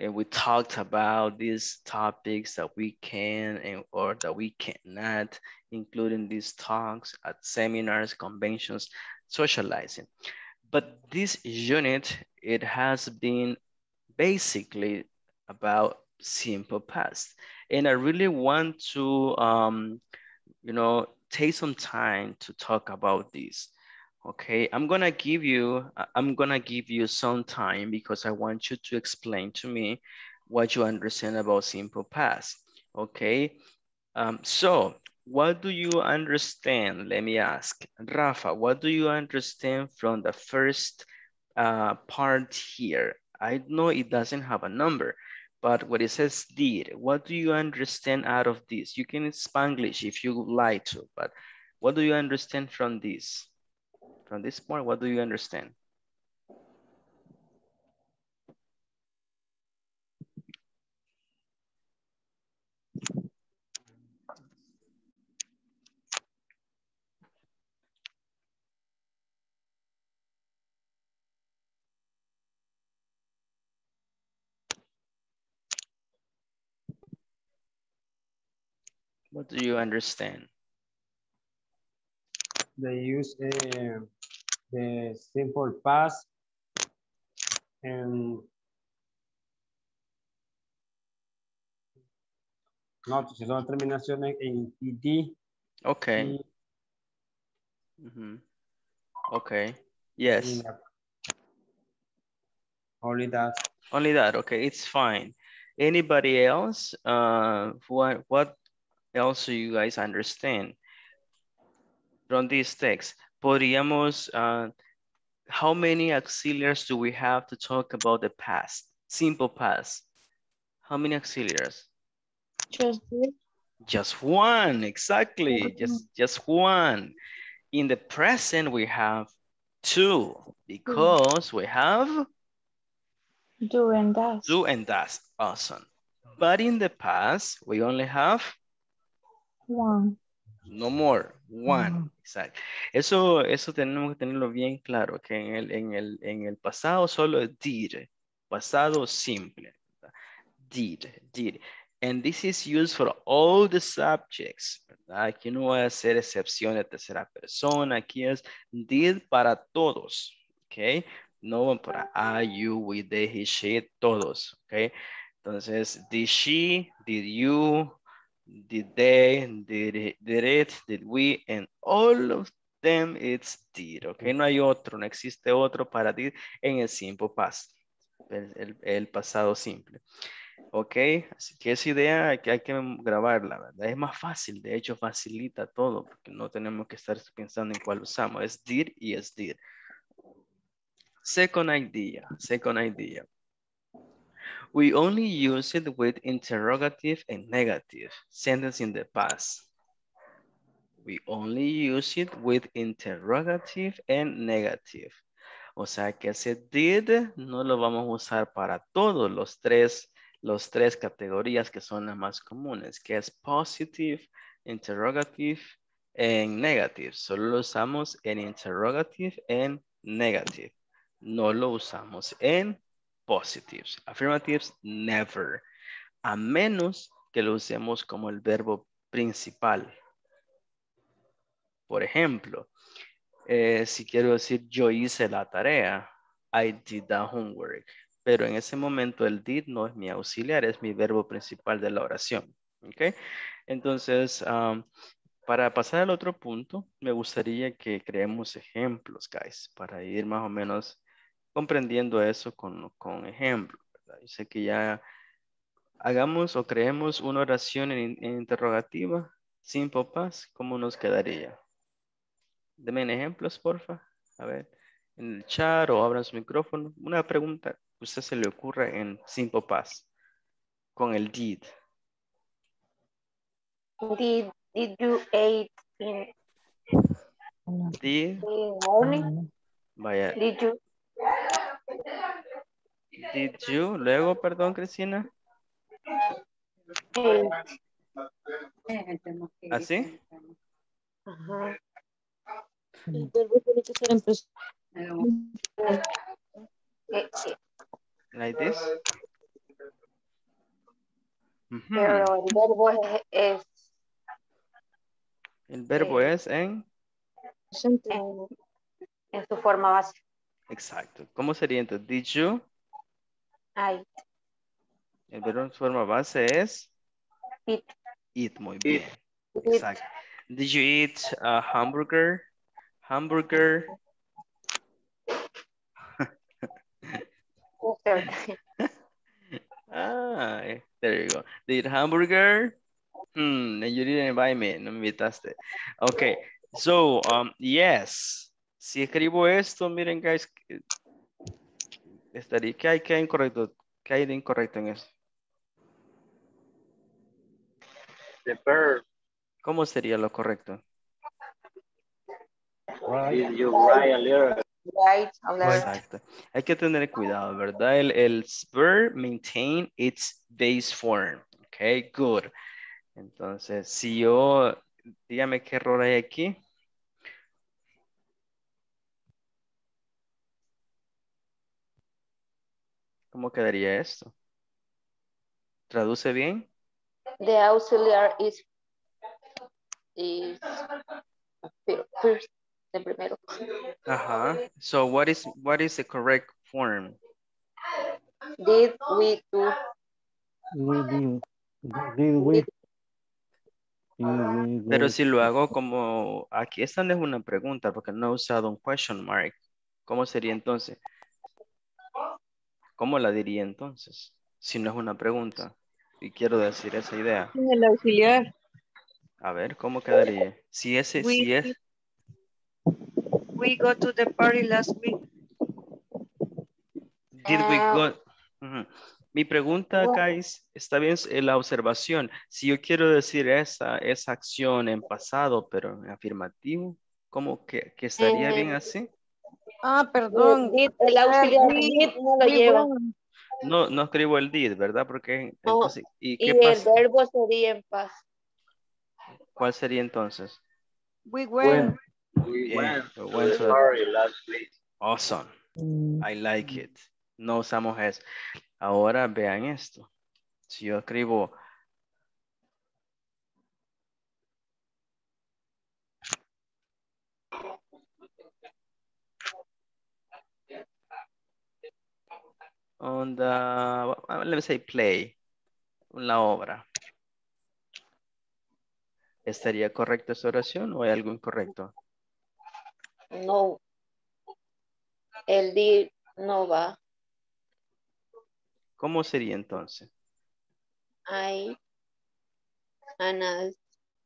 S1: and we talked about these topics that we can and or that we cannot, including these talks at seminars, conventions, socializing. But this unit, it has been basically about simple past. And I really want to, um, you know, take some time to talk about this. Okay, I'm gonna give you, I- I'm gonna give you some time because I want you to explain to me what you understand about simple past. Okay, um, so what do you understand? Let me ask, Rafa, what do you understand from the first uh, part here? I know it doesn't have a number, but what it says did, what do you understand out of this? You can Spanglish if you like to, but what do you understand from this? From this point, what do you understand? What do you understand?
S5: They use uh, the simple past and no, son terminaciones en ed
S1: Okay.
S5: y
S1: Mhm. Okay. Yes.
S5: Only that.
S1: Only that. Okay, it's fine. Anybody else? Uh, what what else do you guys understand from this text? Podríamos, uh, how many auxiliaries do we have to talk about the past? Simple past. How many auxiliaries?
S6: Just this.
S1: Just one, exactly.
S6: Mhm.
S1: Just just one. In the present, we have two because we have
S6: Do and does.
S1: do and does. Awesome. But in the past, we only have
S6: One.
S1: no more. One. Exacto. Eso, eso tenemos que tenerlo bien claro, que en el, en el, en el pasado solo es did. Pasado simple. Did, did. And this is used for all the subjects. ¿verdad? Aquí no voy a hacer excepción de tercera persona. Aquí es did para todos. ¿Ok? No para I, you, we, they, he, she, todos. ¿Ok? Entonces, did she, did you, did they, did it, did we, and all of them it's did, ¿ok? No hay otro, no existe otro para did en el simple past, el pasado simple. ¿Ok? Así que esa idea hay que, hay que grabarla, ¿verdad? Es más fácil, de hecho facilita todo, porque no tenemos que estar pensando en cuál usamos, es did y es did. Second idea, second idea. We only use it with interrogative and negative sentence in the past. We only use it with interrogative and negative. O sea que ese did no lo vamos a usar para todos los tres, los tres categorías que son las más comunes, que es positive, interrogative and negative. Solo lo usamos en interrogative and negative. No lo usamos en positives. Affirmatives, never. A menos que lo usemos como el verbo principal. Por ejemplo, eh, si quiero decir yo hice la tarea, I did the homework. Pero en ese momento el did no es mi auxiliar, es mi verbo principal de la oración. ¿Ok? Entonces, um, para pasar al otro punto, me gustaría que creemos ejemplos, guys, para ir más o menos comprendiendo eso con, con ejemplos. Yo sé que ya hagamos o creemos una oración en, en interrogativa, simple past, ¿cómo nos quedaría? Deme ejemplos, porfa. A ver, en el chat o abran su micrófono. Una pregunta que usted se le ocurra en simple past con el did.
S3: Did, did you eat in
S1: Did,
S3: the morning?
S1: vaya,
S3: Did you?
S1: Did you, luego, perdón, Cristina? ¿así?
S3: Ajá.
S8: El verbo tiene que ser en presente.
S1: Like this.
S3: Pero el verbo es, es
S1: El verbo
S3: eh,
S1: es en,
S3: en, en su forma base.
S1: exacto. ¿Cómo sería entonces? Did you,
S3: Ay,
S1: el verbo en su forma base es
S3: eat.
S1: eat, muy bien.
S3: Eat.
S1: Exacto. Did you eat a hamburger? Hamburger. Ah, there you go. Did hamburger? Hmm, and you didn't invite me, no me invitaste. Okay, so, um, yes. Si escribo esto, miren, guys, estaría, ¿qué hay, qué hay incorrecto? ¿Qué hay de incorrecto en eso?
S10: The verb,
S1: ¿Cómo sería lo correcto?
S10: did you write a letter?
S3: Right, a letter.
S1: Exacto. Hay que tener cuidado, ¿verdad? El, el verb maintain its base form. Ok, good. Entonces, si yo, dígame qué error hay aquí. ¿Cómo quedaría esto? ¿Traduce bien?
S3: The auxiliar is is fir- first, the primero.
S1: Ajá. So what is what is the correct form?
S3: Did we do?
S2: We did, did we,
S1: Pero si lo hago como, aquí esta no es una pregunta porque no he usado un question mark. ¿Cómo sería entonces? ¿Cómo la diría entonces? Si no es una pregunta. Y quiero decir esa idea.
S8: En el auxiliar.
S1: A ver, ¿cómo quedaría? Si ese, si
S8: We-
S1: es,
S8: We go to the party last week.
S1: did we
S3: Ah.
S1: go? Ujú. Mi pregunta, guys, está bien eh, la observación. Si yo quiero decir esa, esa acción en pasado, pero en afirmativo, ¿cómo que, que estaría bien
S3: Eh,
S1: así?
S8: Ah, perdón.
S3: Did, el auxiliar
S8: We-
S3: did no lo lleva.
S1: No, no escribo el did, ¿verdad? Porque
S3: No,
S1: entonces, ¿y
S3: Y
S1: qué
S3: el
S1: pasa?
S3: verbo sería en paz.
S1: ¿Cuál sería entonces?
S8: We went.
S10: We went
S1: we
S10: to
S1: went
S10: the
S1: to the-
S10: party last week.
S1: Awesome. I like it. No usamos eso. Ahora vean esto. Si yo escribo on the, let me say play, la obra. ¿Estaría correcta esa oración o hay algo incorrecto?
S3: No. El did no va.
S1: ¿Cómo sería entonces?
S3: I, Ana,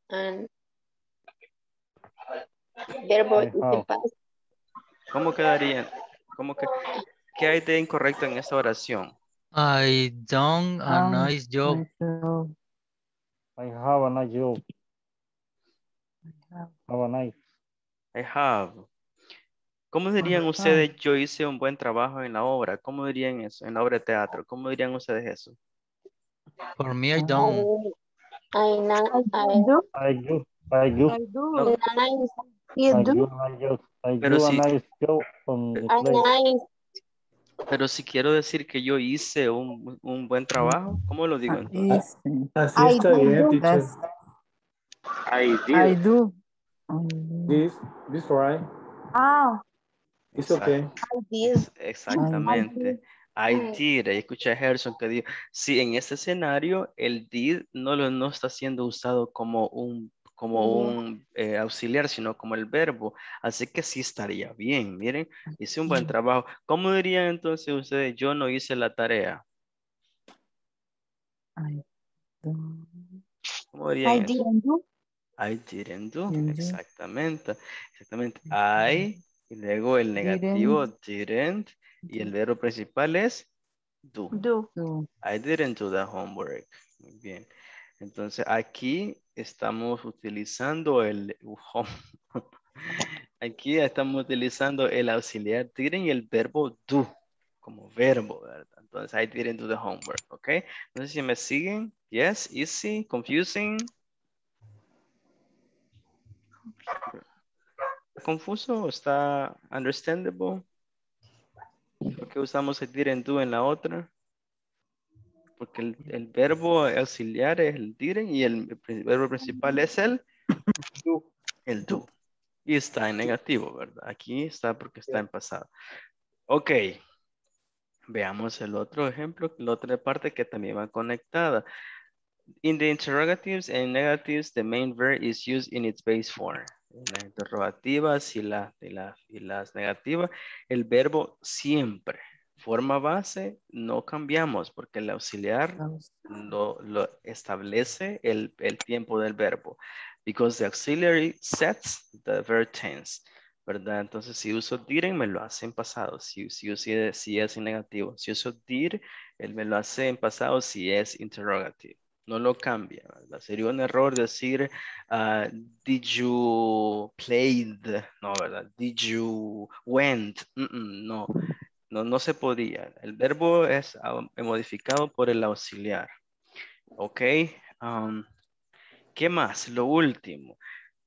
S3: and verbo
S2: I
S3: past.
S1: ¿Cómo quedaría? ¿Cómo que, ¿Qué hay de incorrecto en esta oración?
S7: I done a
S2: Um,
S7: nice job.
S2: I have a nice job. Have a nice.
S1: I have. ¿Cómo dirían ustedes, yo hice un buen trabajo en la obra? ¿Cómo dirían eso, en la obra de teatro? ¿Cómo dirían ustedes eso?
S7: For me, I done.
S3: I, na, I,
S8: Do.
S2: I do. I do.
S8: I do.
S2: I
S8: do.
S2: do a nice job. I do a
S1: si-
S2: nice job on the
S3: I
S2: play.
S3: nice,
S1: Pero si quiero decir que yo hice un, un buen trabajo, ¿cómo lo digo entonces?
S11: Así
S8: I
S11: está
S8: do,
S11: bien, teacher.
S10: I did.
S8: I do.
S11: This, this right.
S8: Ah,
S11: It's okay.
S8: I did.
S1: Ex- Exactamente. I did. Ahí escuché a Gerson que dijo, sí, en este escenario el did no, lo, no está siendo usado como un, como un eh, auxiliar, sino como el verbo. Así que sí estaría bien. Miren, hice un buen trabajo. ¿Cómo dirían entonces ustedes, yo no hice la tarea? ¿Cómo dirían
S8: I didn't do.
S1: I didn't do. Exactamente. Exactamente. I y luego el negativo didn't y el verbo principal es do.
S8: Do.
S1: I didn't do the homework. Muy bien. Entonces aquí estamos utilizando el home. Aquí estamos utilizando el auxiliar didn't y el verbo do como verbo, ¿verdad? Entonces I didn't do the homework, ¿ok? No sé si me siguen. Yes, easy, confusing. ¿Confuso? ¿Está understandable? ¿Por qué usamos el didn't do en la otra? Porque el, verbo auxiliar es el didn't y el verbo principal es el do. El do. Y está en negativo, ¿verdad? Aquí está porque está en pasado. Ok. Veamos el otro ejemplo, la otra parte que también va conectada. In the interrogatives and negatives, the main verb is used in its base form. En las interrogativas y, la- y la- y las negativas, el verbo siempre. Forma base, no cambiamos porque el auxiliar lo, lo establece el, el tiempo del verbo. Because the auxiliary sets the verb tense. ¿Verdad? Entonces, si uso didn't, me lo hace en pasado. Si, si, uso- si es en negativo. Si uso did, él me lo hace en pasado si es interrogative. No lo cambia, ¿verdad? Sería un error decir, ah, did you played? No, ¿verdad? Did you went? Mm, mm, no, no, no se podía. El verbo es modificado por el auxiliar. Ok. um, ¿Qué más? Lo último.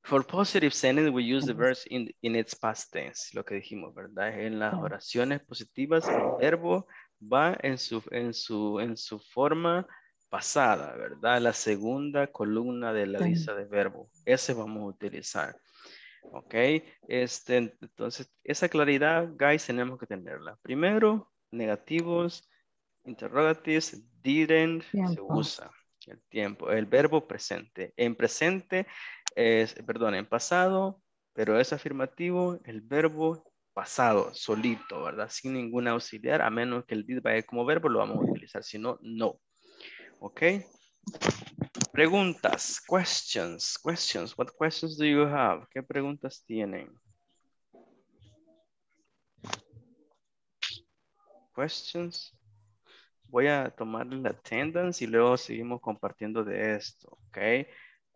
S1: For positive sentence, we use the verbs in, in its past tense, lo que dijimos, ¿verdad? En las oraciones positivas, el verbo va en su, en su, en su forma pasada, ¿verdad? La segunda columna de la lista de verbo. Ese vamos a utilizar. ¿Ok? Este, entonces, esa claridad, guys, tenemos que tenerla. Primero, negativos, interrogatives, didn't, se usa. El tiempo, el verbo presente. En presente es, perdón, en pasado, pero es afirmativo el verbo pasado, solito, ¿verdad? Sin ningún auxiliar, a menos que el did vaya como verbo, lo vamos a utilizar. Si no, no. ¿Ok? Preguntas, questions, questions. What questions do you have? ¿Qué preguntas tienen? Questions. Voy a tomar la attendance y luego seguimos compartiendo de esto, ¿ok?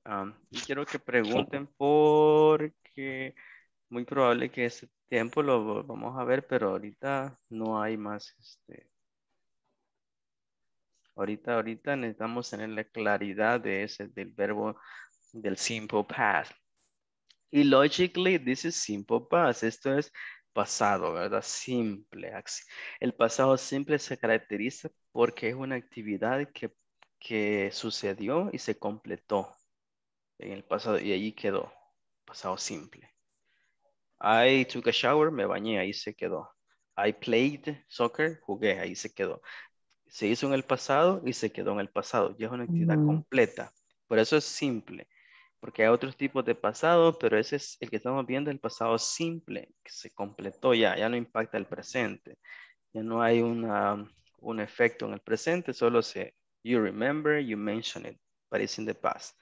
S1: Um, y quiero que pregunten porque muy probable que ese tiempo lo vamos a ver, pero ahorita no hay más, este, ahorita, ahorita necesitamos tener la claridad de ese, del verbo, del simple past. Y logically, this is simple past. Esto es pasado, ¿verdad? Simple. El pasado simple se caracteriza porque es una actividad que, que sucedió y se completó en el pasado y allí quedó. Pasado simple. I took a shower, me bañé, ahí se quedó. I played soccer, jugué, ahí se quedó. Se hizo en el pasado y se quedó en el pasado. Ya es una actividad completa. Por eso es simple. Porque hay otros tipos de pasado, pero ese es el que estamos viendo, el pasado simple, que se completó ya, ya no impacta el presente. Ya no hay una, un efecto en el presente, solo se, you remember, you mention it, but it's in the past.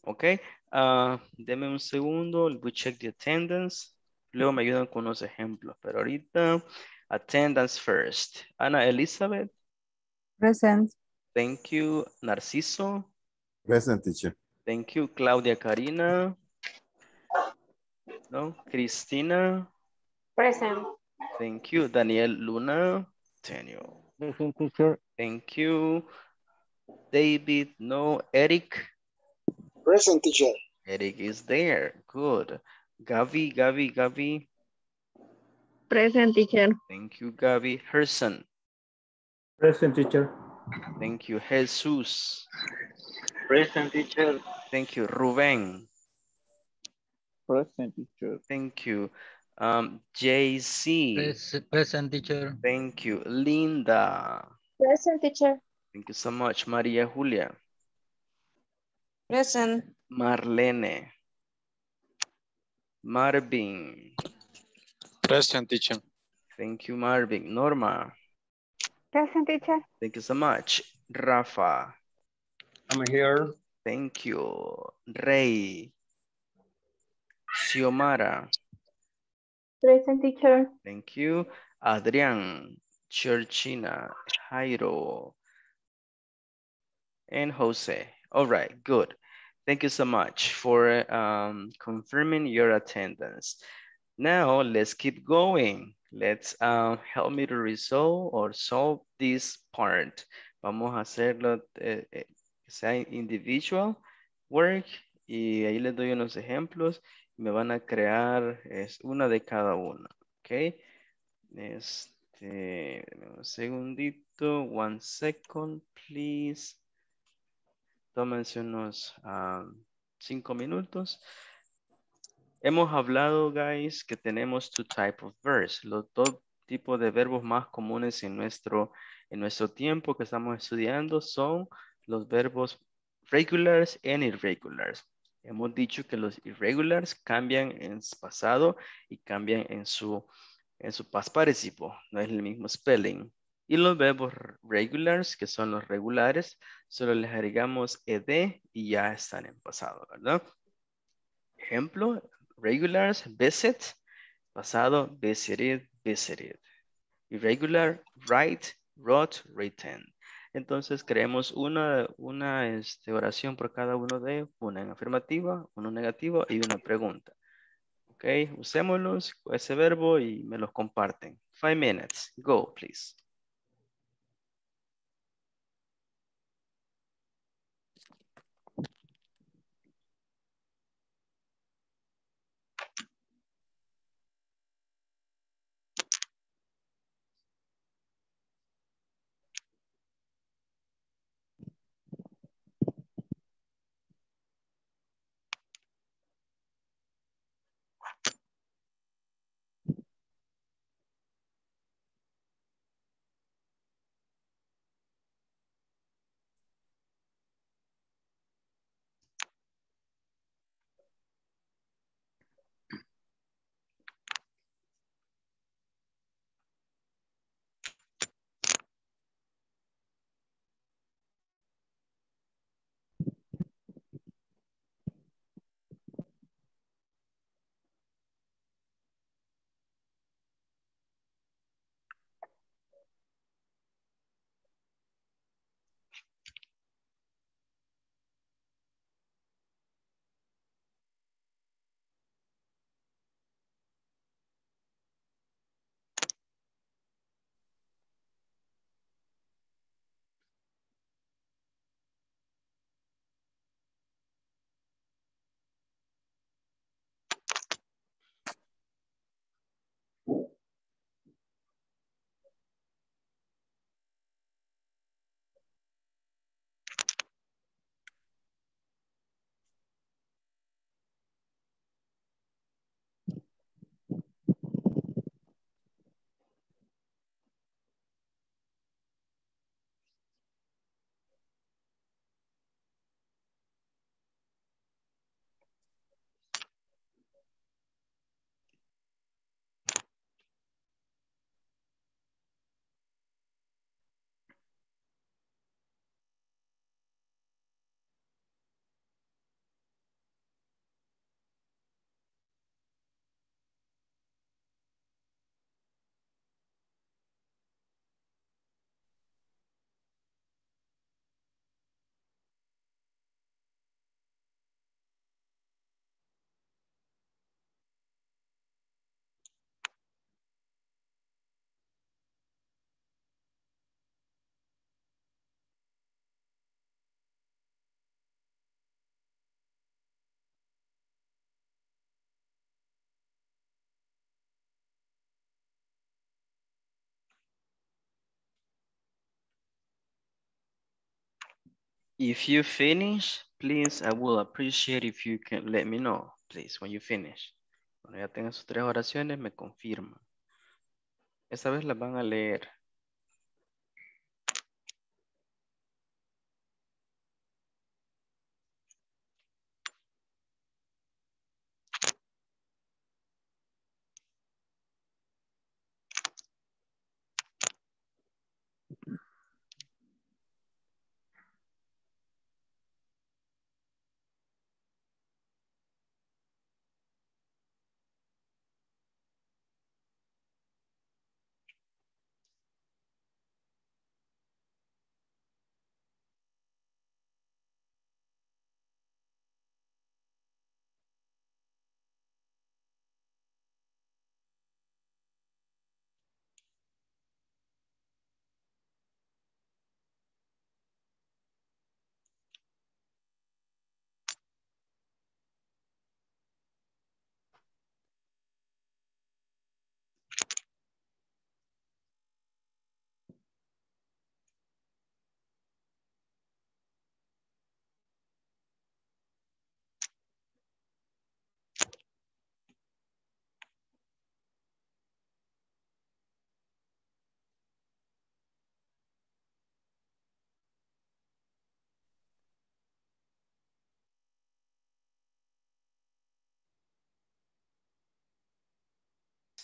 S1: Ok, uh, deme un segundo, we check the attendance. Luego me ayudan con unos ejemplos, pero ahorita, attendance first. Ana Elizabeth.
S12: Present.
S1: Thank you. Narciso.
S4: Present, teacher.
S1: Thank you. Claudia Karina. No. Cristina.
S3: Present.
S1: Thank you. Daniel Luna. Daniel.
S2: Present, teacher.
S1: Thank you. David. No. Eric.
S9: Present, teacher.
S1: Eric is there. Good. Gavi, Gavi, Gavi.
S8: Present, teacher.
S1: Thank you, Gavi. Herson.
S11: Present, teacher.
S1: Thank you, Jesus.
S10: Present, teacher.
S1: Thank you, Ruben.
S4: Present, teacher.
S1: Thank you. Um, JC.
S7: Pres present teacher.
S1: Thank you. Linda.
S3: Present, teacher.
S1: Thank you so much. Maria Julia.
S8: Present.
S1: Marlene. Marvin.
S10: Present, teacher.
S1: Thank you, Marvin. Norma.
S6: Present, teacher.
S1: Thank you so much. Rafa.
S5: I'm here.
S1: Thank you. Rey. Xiomara.
S6: Present, teacher.
S1: Thank you. Adrián. Georgina. Jairo. And Jose. All right, good. Thank you so much for um, confirming your attendance. Now let's keep going. Let's um, help me to resolve or solve this part. Vamos a hacerlo eh, eh, sea individual work y ahí les doy unos ejemplos. Me van a crear es una de cada uno. Ok. Este, un segundito. One second, please. Tómense unos um, cinco minutos. Hemos hablado, guys, que tenemos two type of verbs. Los dos tipos de verbos más comunes en nuestro, en nuestro tiempo que estamos estudiando son los verbos regulars and irregulars. Hemos dicho que los irregulars cambian en pasado y cambian en su, en su past participle. No es el mismo spelling. Y los verbos regulars, que son los regulares, solo les agregamos ed y ya están en pasado, ¿verdad? Ejemplo, regulars, visit, pasado, visited, visited. Irregular, write, wrote, written. Entonces creemos una, una este, oración por cada uno de una en afirmativa, una negativa y una pregunta. Ok, usémoslos, ese verbo y me los comparten. Five minutes. Go, please. If you finish, please, I will appreciate if you can let me know, please, when you finish. Cuando ya tengan sus tres oraciones, me confirman. Esta vez las van a leer.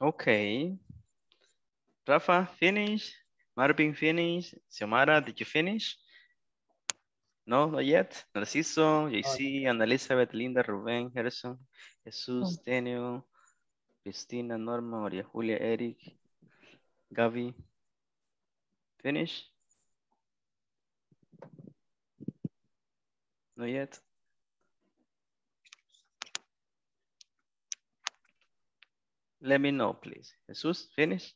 S1: Okay. Rafa, finish. Marvin, finish. Xiomara, did you finish? No, not yet. Narciso, JC, Ana Elizabeth, Linda, Rubén, Gerson, Jesús, Daniel, Cristina, Norma, María Julia, Eric, Gaby. Finish? Not yet. Let me know, please. Jesus, finish?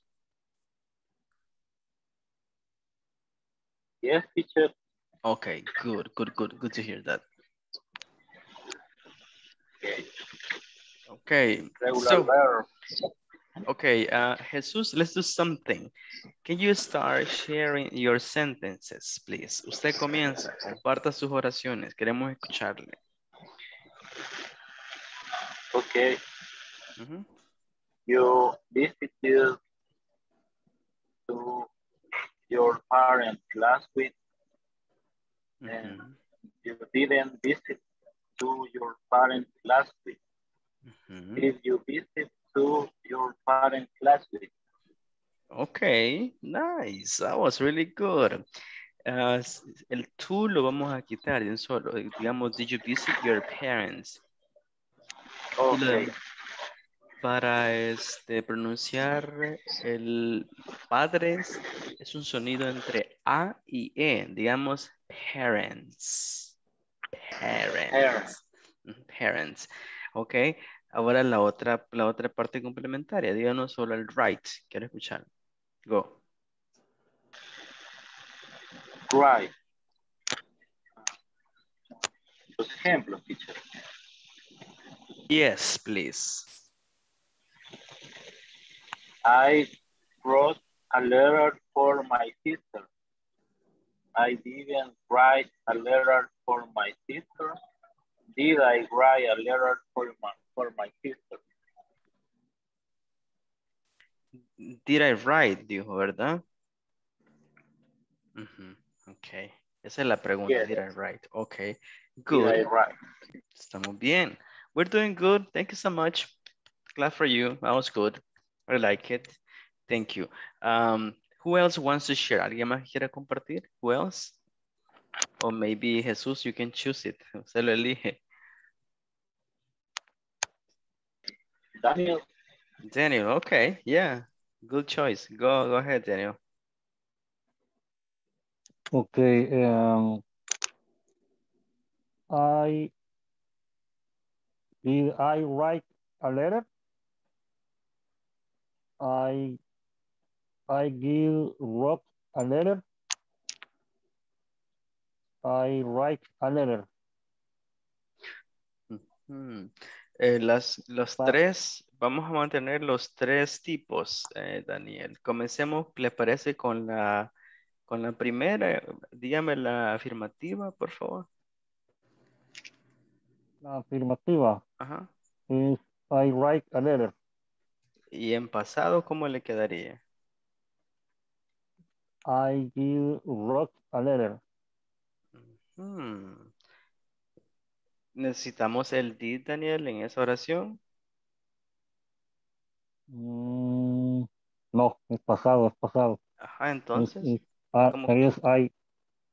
S10: Yes, teacher.
S1: Okay, good, good, good, good to hear that. Okay,
S10: Regular
S1: so,
S10: verb.
S1: okay, uh, Jesus, let's do something. Can you start sharing your sentences, please? Usted comienza, comparta sus oraciones, queremos escucharle.
S10: Okay. You visited to your parents last week and you didn't visit to your parents last week.
S1: ujú.
S10: Did you visit to your parents last week?
S1: Okay, nice. That was really good. Uh, el tú lo vamos a quitar de un solo. Digamos, did you visit your parents?
S10: Okay.
S1: Para este, pronunciar el padres es un sonido entre A y E. Digamos, parents. Parents. Parents. Ok. Ahora la otra, la otra parte complementaria. Díganos solo el right. Quiero escuchar. Go.
S10: Right. Los ejemplos, teacher.
S1: Yes, please.
S10: I wrote a letter for my sister. I didn't write a letter for my sister. Did I write a letter for my, for my sister?
S1: Did I write? Dijo, ¿verdad? Ujú, Ok. Esa es la pregunta.
S10: Yes.
S1: Did I write? Ok.
S10: Did
S1: Good.
S10: I write?
S1: Estamos bien. We're doing good. Thank you so much. Glad for you. That was good. I like it. Thank you. Um, who else wants to share? ¿Alguien más quiere compartir? Who else? Or maybe Jesús, you can choose it. Se lo elige.
S10: Daniel,
S1: Daniel, okay, yeah. Good choice. Go, go ahead, Daniel.
S2: Okay, um, I did I write a letter? I I give Rob a letter. I write a letter.
S1: Hmm. Eh, las, los tres, vamos a mantener los tres tipos, eh, Daniel. Comencemos, ¿le parece con la, con la primera? Dígame la afirmativa, por favor.
S2: La afirmativa
S1: Ajá.
S2: is I write a letter.
S1: Y en pasado, ¿cómo le quedaría?
S2: I give Rob a letter.
S1: Hmm. Necesitamos el did, Daniel, en esa oración.
S2: Mm, no, es pasado, es pasado.
S1: Ajá,
S2: Es,
S1: entonces,
S2: es, ah, es I,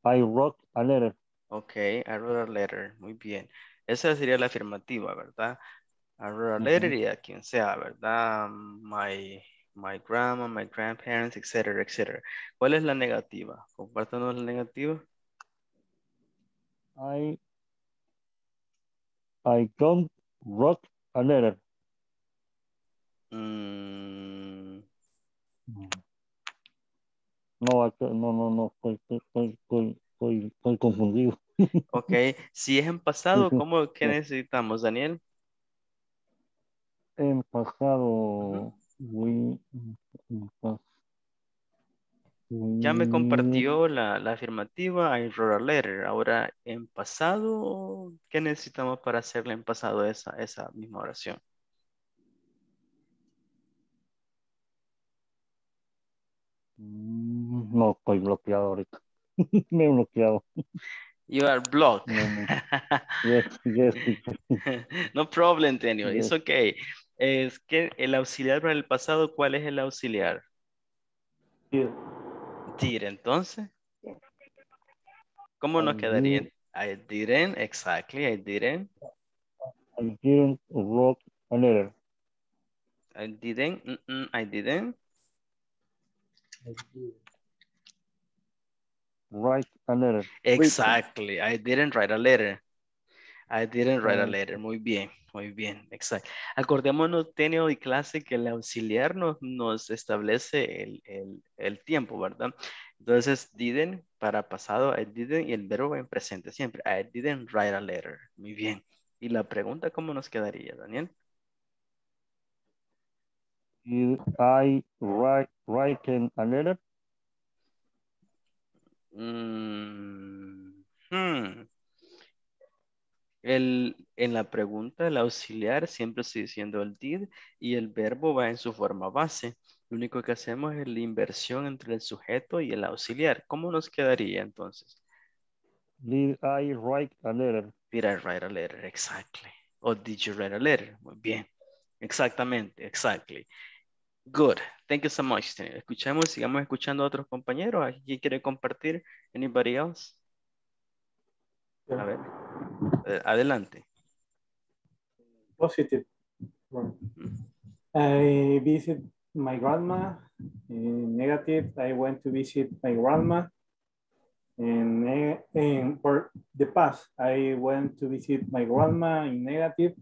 S2: I wrote a letter.
S1: Ok, I wrote a letter. Muy bien. Esa sería la afirmativa, ¿verdad? I wrote a quien sea, ¿verdad? My, my grandma, my grandparents, etcétera, etcétera. ¿Cuál es la negativa? Compártanos la negativa.
S2: I, I don't wrote a letter.
S1: Mm,
S2: No, no, no, no, estoy, estoy, estoy, estoy, estoy confundido.
S1: ok, si es en pasado, ¿cómo, qué necesitamos, Daniel?
S2: En pasado, we, en pas-
S1: Ya me compartió la, la afirmativa, I wrote a letter. Ahora, en pasado, ¿qué necesitamos para hacerle en pasado esa, esa misma oración?
S2: Mm, No, estoy bloqueado ahorita. Me he bloqueado.
S1: You are blocked.
S2: Yes, yes.
S1: No problem, Daniel. It's
S2: Yes.
S1: okay. Es que el auxiliar para el pasado, ¿cuál es el auxiliar?
S11: Did.
S1: Did, entonces. ¿Cómo nos
S2: I
S1: quedaría?
S2: did-
S1: I didn't, exactly, I didn't.
S2: I didn't wrote a letter.
S1: I didn't, mm, mm, I didn't.
S2: Write a letter.
S1: Exactly, I didn't write a letter. I didn't write a letter. Muy bien, muy bien, exacto. Acordémonos, Tenio y clase, que el auxiliar nos, nos establece el, el- el tiempo, ¿verdad? Entonces, didn't para pasado, I didn't, y el verbo en presente siempre. I didn't write a letter. Muy bien. Y la pregunta, ¿cómo nos quedaría, Daniel?
S2: Did I write, write a letter?
S1: Mm, hmm. El, en la pregunta, el auxiliar siempre sigue siendo el did y el verbo va en su forma base. Lo único que hacemos es la inversión entre el sujeto y el auxiliar. ¿Cómo nos quedaría entonces?
S2: Did I write a letter?
S1: Did I write a letter? Exactly. O did you write a letter? Muy bien. Exactamente, exactly. Good. Thank you so much. Escuchemos, sigamos escuchando a otros compañeros. ¿Alguien quiere compartir? Anybody else? A ver. Eh, Adelante.
S11: Positive. Well, I visit my grandma. In negative, I went to visit my grandma. In, ne- in for the past, I went to visit my grandma. In negative,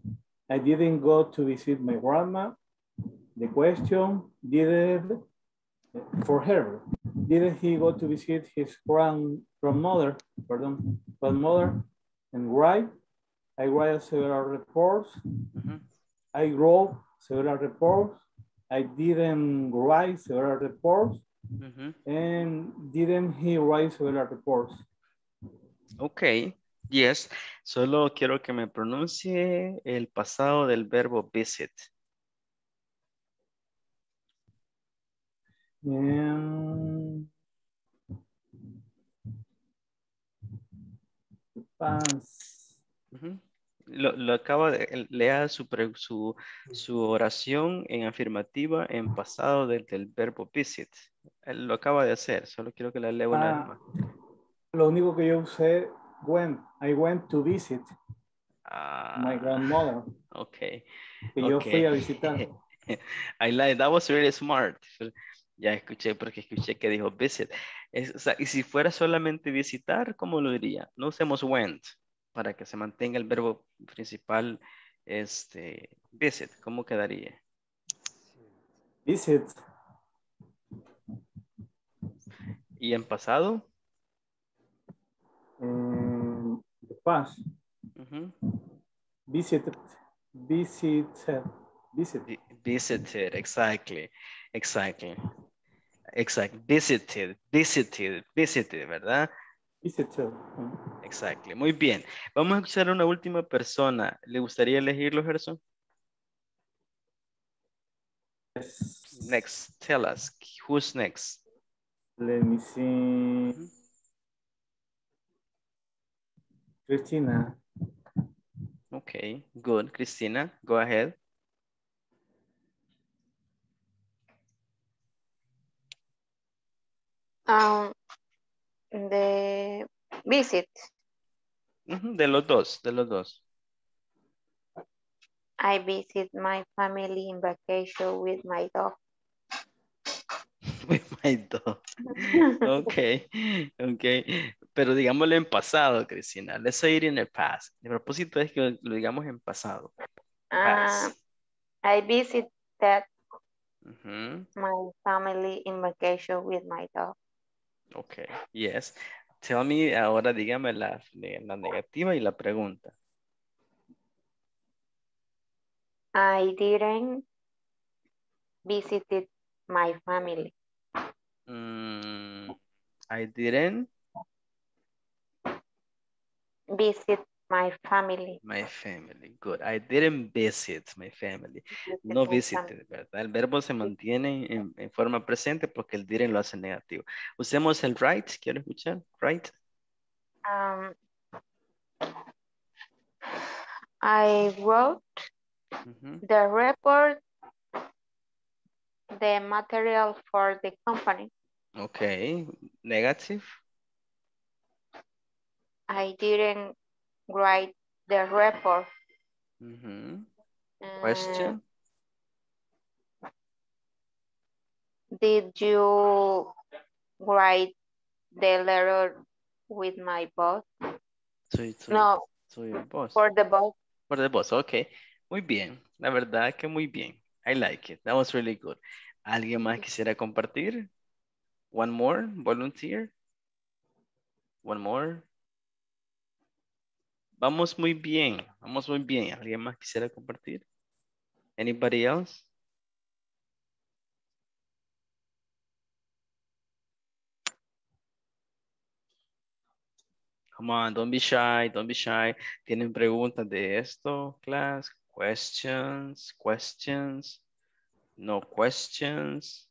S11: I didn't go to visit my grandma. The question, did for her, didn't he go to visit his grand grandmother, pardon, grandmother, and write? I write several reports. I wrote several reports. I didn't write several reports. And didn't he write several reports?
S1: Ok, yes. Solo quiero que me pronuncie el pasado del verbo visit. Ujú. Lo, lo acaba de, lea su, pre- su, su oración en afirmativa en pasado del, del verbo visit. Él lo acaba de hacer, solo quiero que la lea una
S11: Ah, lo único que yo usé, went, I went to visit my
S1: Ah,
S11: grandmother,
S1: okay.
S11: que yo fui a
S1: okay.
S11: visitar.
S1: I like, that was really smart. Ya escuché porque escuché que dijo visit. Es- o sea, y si fuera solamente visitar, ¿cómo lo diría? No usemos went para que se mantenga el verbo principal, este, visit. ¿Cómo quedaría?
S11: Visit,
S1: ¿Y en pasado?
S11: mm, the past,
S1: Ujú.
S11: visited, visited, visit,
S1: Vi- Visited, exactly, exactly, exact, visited, visited, visited, ¿verdad?
S11: visited.
S1: Exactly, muy bien. Vamos a escuchar a una última persona. ¿Le gustaría elegirlo, Gerson?
S11: Yes.
S1: Next, tell us, who's next?
S11: Let me see. Christina,
S1: Okay, good. Cristina, go ahead.
S3: Um, the visit.
S1: De los dos, de los dos.
S3: I visit my family in vacation with my dog.
S1: With my dog. Ok, ok. Pero digámoslo en pasado, Cristina. Let's say it in the past. El propósito es que lo digamos en pasado.
S3: Uh,
S1: Past.
S3: I visit that my family in vacation with my dog.
S1: Ok, yes. Tell me, ahora dígame la, la negativa y la pregunta.
S3: I didn't visited my family.
S1: Mm, I didn't
S3: Visit my family.
S1: my family. Good. I didn't visit my family. No visited, ¿verdad? El verbo se mantiene en, en forma presente porque el didn't lo hace negativo. Usemos el right. ¿Quiero escuchar? Right.
S3: Um, I wrote the report, the material for the company.
S1: Ok. Negative.
S3: I didn't write the report.
S1: Ujú.
S3: Uh,
S1: Question.
S3: did you write the letter with my boss?
S1: To, to,
S3: No,
S1: to your boss.
S3: for the boss.
S1: For the boss. Ok. Muy bien. La verdad que muy bien. I like it. That was really good. ¿Alguien más quisiera compartir? One more. Volunteer. One more. Vamos muy bien. Vamos muy bien. ¿Alguien más quisiera compartir? Anybody else? Come on, don't be shy, don't be shy. ¿Tienen preguntas de esto, class? Questions, questions. No questions.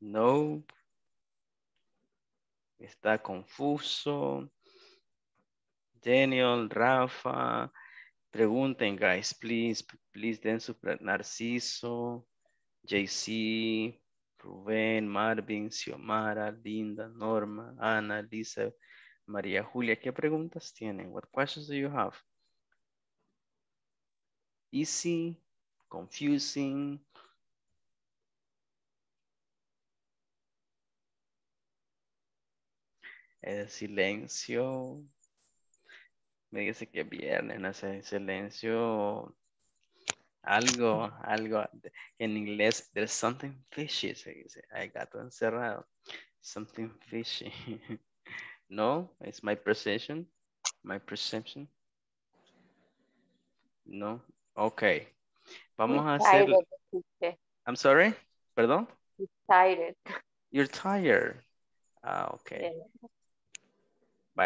S1: No. Está confuso. Daniel, Rafa. Pregunten, guys, please. Please den su Narciso, JC, Rubén, Marvin, Xiomara, Linda, Norma, Ana, Lisa, María Julia. ¿Qué preguntas tienen? What questions do you have? Easy, confusing. El silencio. Me dice que es viernes, no sé, silencio. Algo, algo. En inglés, there's something fishy, se dice. Hay gato encerrado. Something fishy. no, it's my perception. My perception. No. Ok. Vamos a hacer.
S3: Tired.
S1: I'm sorry. Perdón.
S3: Tired.
S1: You're tired. Ah, ok.
S3: Yeah.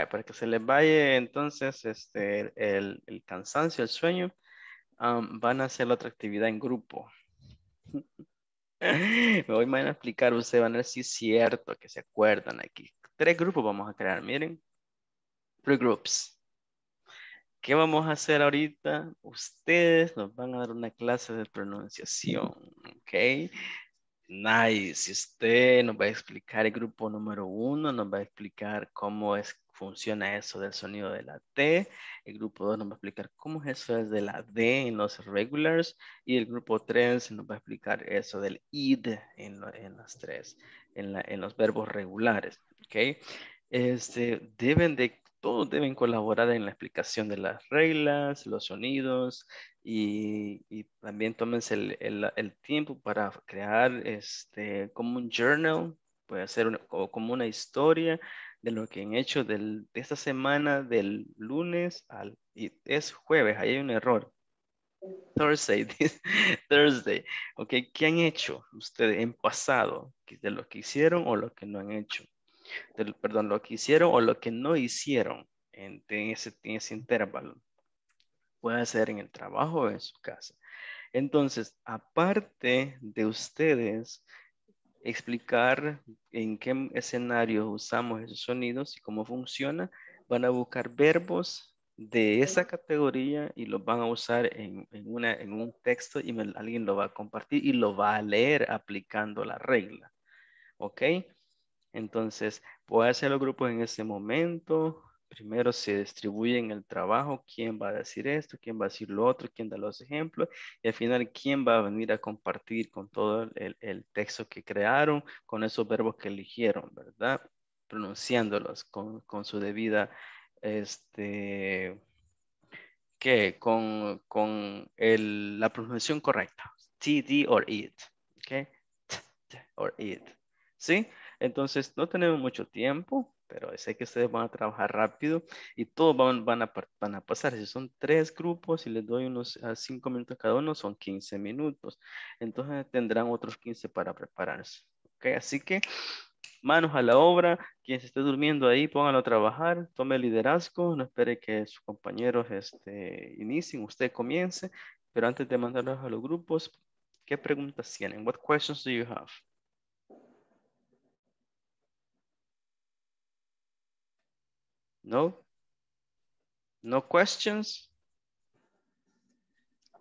S1: Para que se les vaya entonces este, el, el cansancio, el sueño, am, van a hacer la otra actividad en grupo. Me voy a explicar, ustedes van a ver si es cierto que se acuerdan aquí. Tres grupos vamos a crear, miren. Three groups. ¿Qué vamos a hacer ahorita? Ustedes nos van a dar una clase de pronunciación, ¿ok? Nice. Usted nos va a explicar el grupo número uno, nos va a explicar cómo es, funciona eso del sonido de la T. El grupo dos nos va a explicar cómo es eso de la D en los regulars. Y el grupo tres nos va a explicar eso del id en, en las tres, en, en los verbos regulares, ¿ok? Este, deben de todos deben colaborar en la explicación de las reglas, los sonidos y, también tómense el, tiempo para crear este, como un journal, puede ser como una historia de lo que han hecho de esta semana, del lunes al, es jueves, ahí hay un error. Thursday, Thursday, ok, ¿qué han hecho ustedes en pasado? De lo que hicieron o lo que no han hecho perdón, lo que hicieron o lo que no hicieron en, ese, en ese intervalo. Puede ser en el trabajo o en su casa. Entonces, aparte de ustedes explicar en qué escenario usamos esos sonidos y cómo funciona, van a buscar verbos de esa categoría y los van a usar en, un texto y alguien lo va a compartir y lo va a leer aplicando la regla. ¿Ok? Entonces, puede hacer los grupos en ese momento. Primero se distribuyen el trabajo, quién va a decir esto, quién va a decir lo otro, quién da los ejemplos, y al final quién va a venir a compartir con todo el, texto que crearon, con esos verbos que eligieron, ¿verdad? Pronunciándolos con, su debida, este, ¿qué? Con, con la pronunciación correcta. TD or it, ¿ok? T, or it, ¿sí? Entonces, no tenemos mucho tiempo, pero sé que ustedes van a trabajar rápido y todos van, van, a, van a pasar. Si son tres grupos y les doy unos a cinco minutos cada uno, son 15 minutos. Entonces, tendrán otros 15 para prepararse. ¿Ok? Así que, manos a la obra. Quien se esté durmiendo ahí, pónganlo a trabajar. Tome liderazgo. No espere que sus compañeros este, inicien. Usted comience. Pero antes de mandarlos a los grupos, ¿qué preguntas tienen? What questions do you have? No? No questions?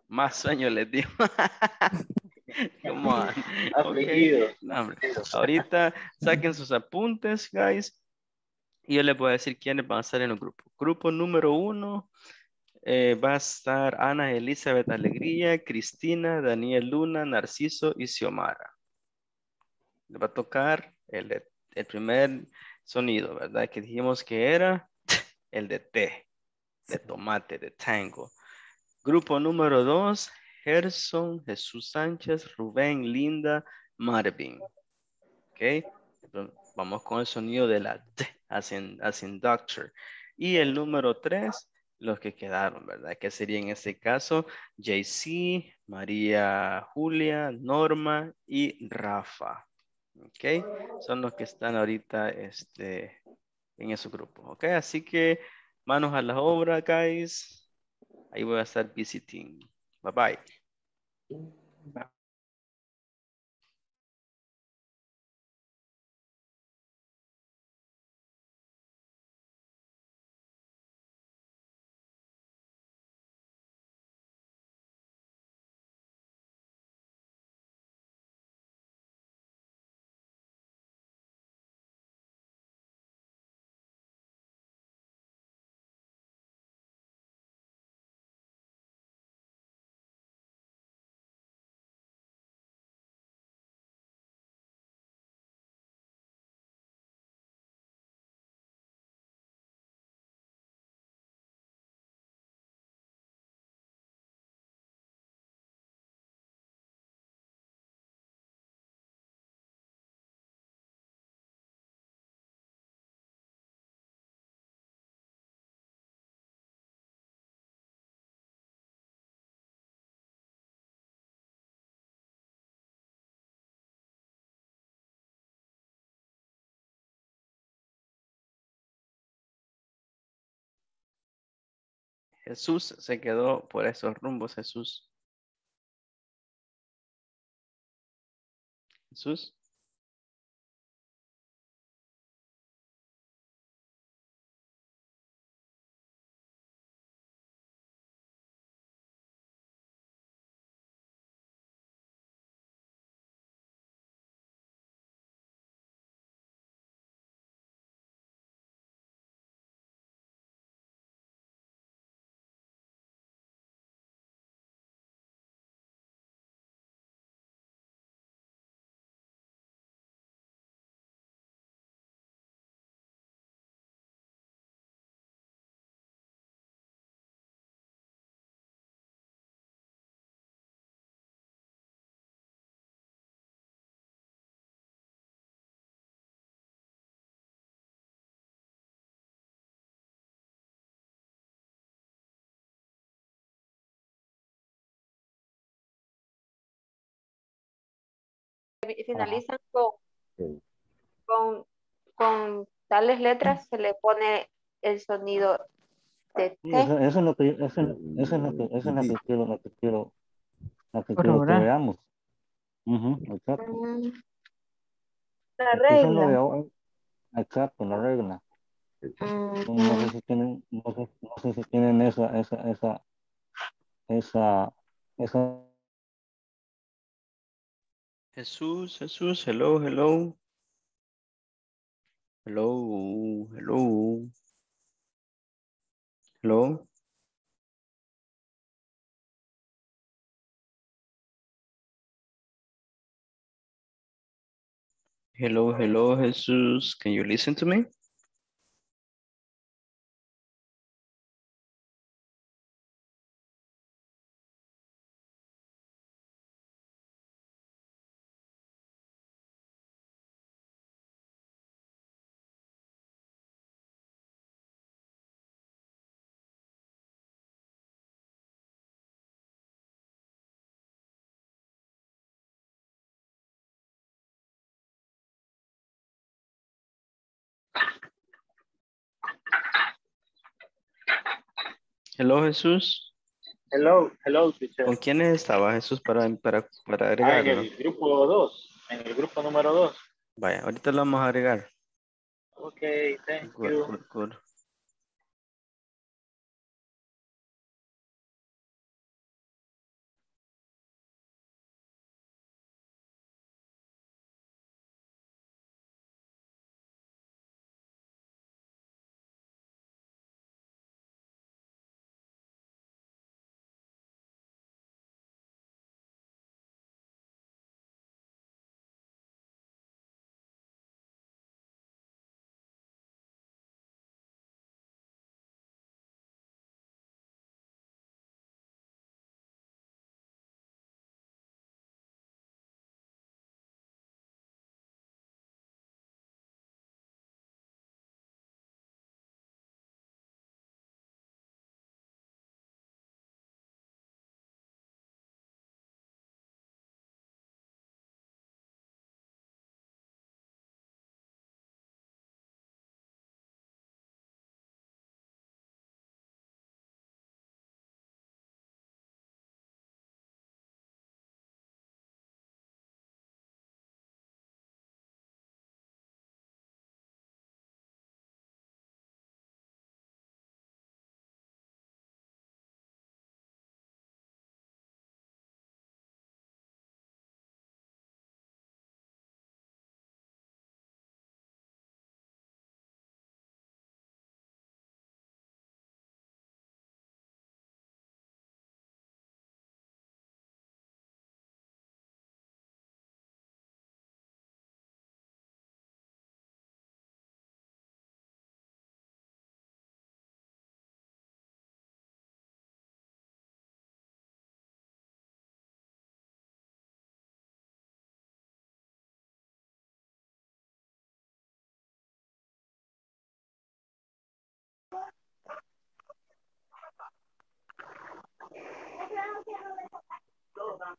S1: Más sueño les digo. Come on. Ahorita saquen sus apuntes, guys. Y yo les voy a decir quiénes van a estar en el grupo. Grupo número uno eh, va a estar Ana Elizabeth Alegría, Cristina, Daniel Luna, Narciso y Xiomara. Le va a tocar el, el primer sonido, ¿verdad? Que dijimos que era el de T, de tomate, de tango. Grupo número dos, Gerson, Jesús Sánchez, Rubén, Linda, Marvin. Ok, vamos con el sonido de la T, as in, doctor. Y el número tres, los que quedaron, ¿verdad? Que sería en este caso JC, María Julia, Norma y Rafa. ¿Ok? Son los que están ahorita este, en ese grupo. ¿Ok? Así que manos a la obra, guys. Ahí voy a estar visiting. Bye bye. Jesús se quedó por esos rumbos, Jesús. Jesús.
S3: Finalizan con, con, con tales letras, se le pone el sonido de T.
S2: Eso, eso es lo que, eso, es- eso es lo que, eso es lo que quiero, lo que quiero, lo que quiero que veamos. Ujú, exacto.
S3: Mm,
S6: La regla.
S2: veo, exacto, la regla. No, no sé si tienen, no sé, no sé si tienen esa, esa, esa, esa, esa.
S1: Jesús, Jesús, hello, hello. Hello, hello. Hello. Hello, hello, Jesus. Can you listen to me? Hello, Jesús.
S10: Hello, hello, teacher.
S1: ¿Con quién estaba Jesús para, para, para
S10: Ah, en el grupo 2, en el grupo número 2.
S1: Vaya, ahorita lo vamos a agregar.
S10: Ok, thank
S1: Good,
S10: you.
S1: good, good.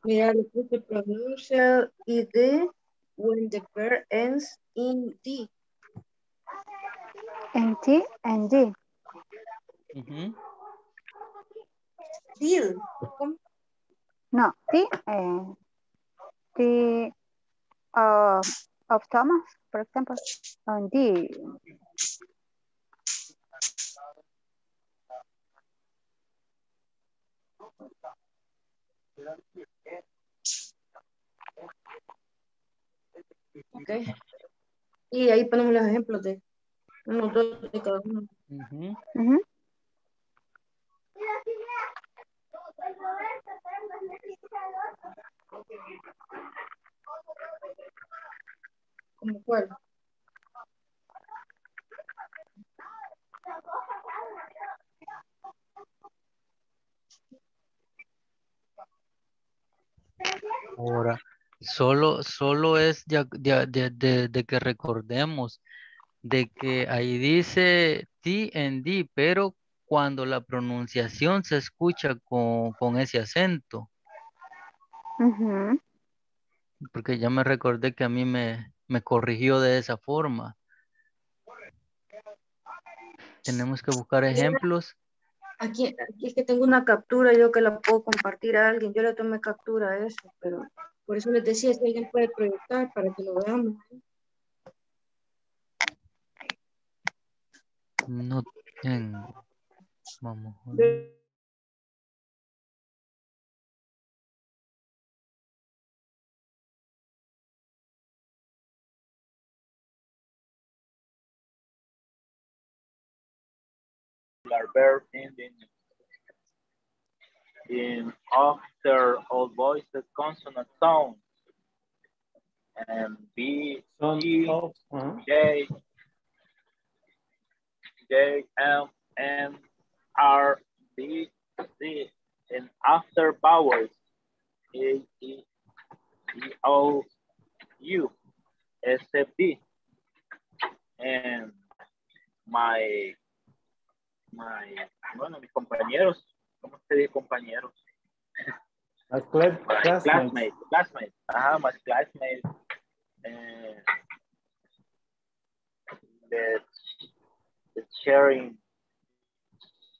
S8: Mira, le puse pronuncial id when the verb ends in D.
S12: En T and D.
S8: Still. ¿Cómo?
S12: No, T, eh, T uh, of Thomas, for example, on D.
S8: Ok. Y ahí ponemos los ejemplos de unos dos de cada uno. ¿Como cuál?
S7: Ahora, solo, solo es de, de- de- de- de que recordemos de que ahí dice T en D, pero cuando la pronunciación se escucha con, con ese acento. Porque ya me recordé que a mí me, me corrigió de esa forma. Tenemos que buscar ejemplos.
S8: Aquí, aquí es que tengo una captura yo que la puedo compartir a alguien. Yo le tomé captura a eso, pero por eso les decía si alguien puede proyectar para que lo veamos.
S7: No tengo. Vamos. a ver.
S8: De-
S10: Regular verb ending in after all voiced consonant sounds. And B, G,
S11: of, ajá.
S10: J, J, M, N, R, D, C, and after vowels, A, E, E, O, U, S, F, D. And my, my, bueno, mis compañeros, ¿cómo se dice compañeros?
S11: My cla-
S10: My
S11: classmates.
S10: classmates, classmates, uh-huh, my classmates, that that sharing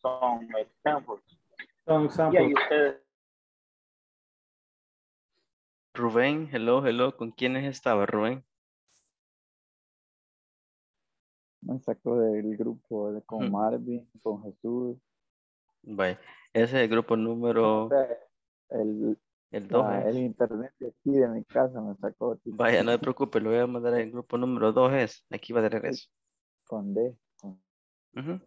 S10: some examples.
S11: Some
S10: Yeah,
S11: examples.
S10: you said
S1: Rubén, hello, hello. ¿Con quiénes estaba Rubén?
S4: Me sacó del grupo de- con
S1: Ujú.
S4: Marvin, con Jesús.
S1: Vaya, ese es el grupo número,
S4: El,
S1: el 2
S4: la- el internet de aquí de mi casa me sacó
S1: Vaya, no se preocupe, lo voy a mandar al grupo número 2 es. Aquí va de regreso.
S4: con D.
S1: Ujú.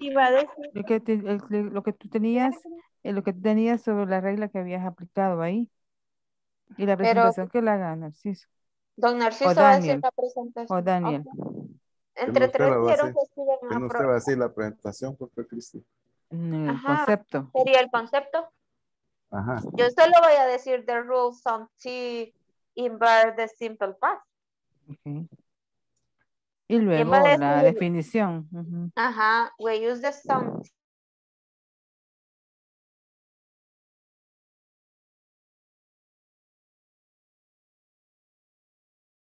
S6: Iba a decir,
S13: Lo que, te- el- lo que tú tenías, lo que tú tenías sobre la regla que habías aplicado ahí. Y la
S3: Pero-
S13: presentación que la haga Narciso.
S3: Don Narciso va a decir la presentación.
S13: O Daniel.
S3: Entre tres dijeron que sí a
S14: no usted
S3: apro-
S14: va a decir la presentación, porque Cristi.
S13: El
S3: Ajá.
S13: concepto.
S3: Sería el concepto.
S14: Ajá.
S3: Yo solo voy a decir the rules on T invert the simple past.
S13: Ok. Y luego la
S3: decir?
S13: definición. ujú.
S3: Ajá. We use the sound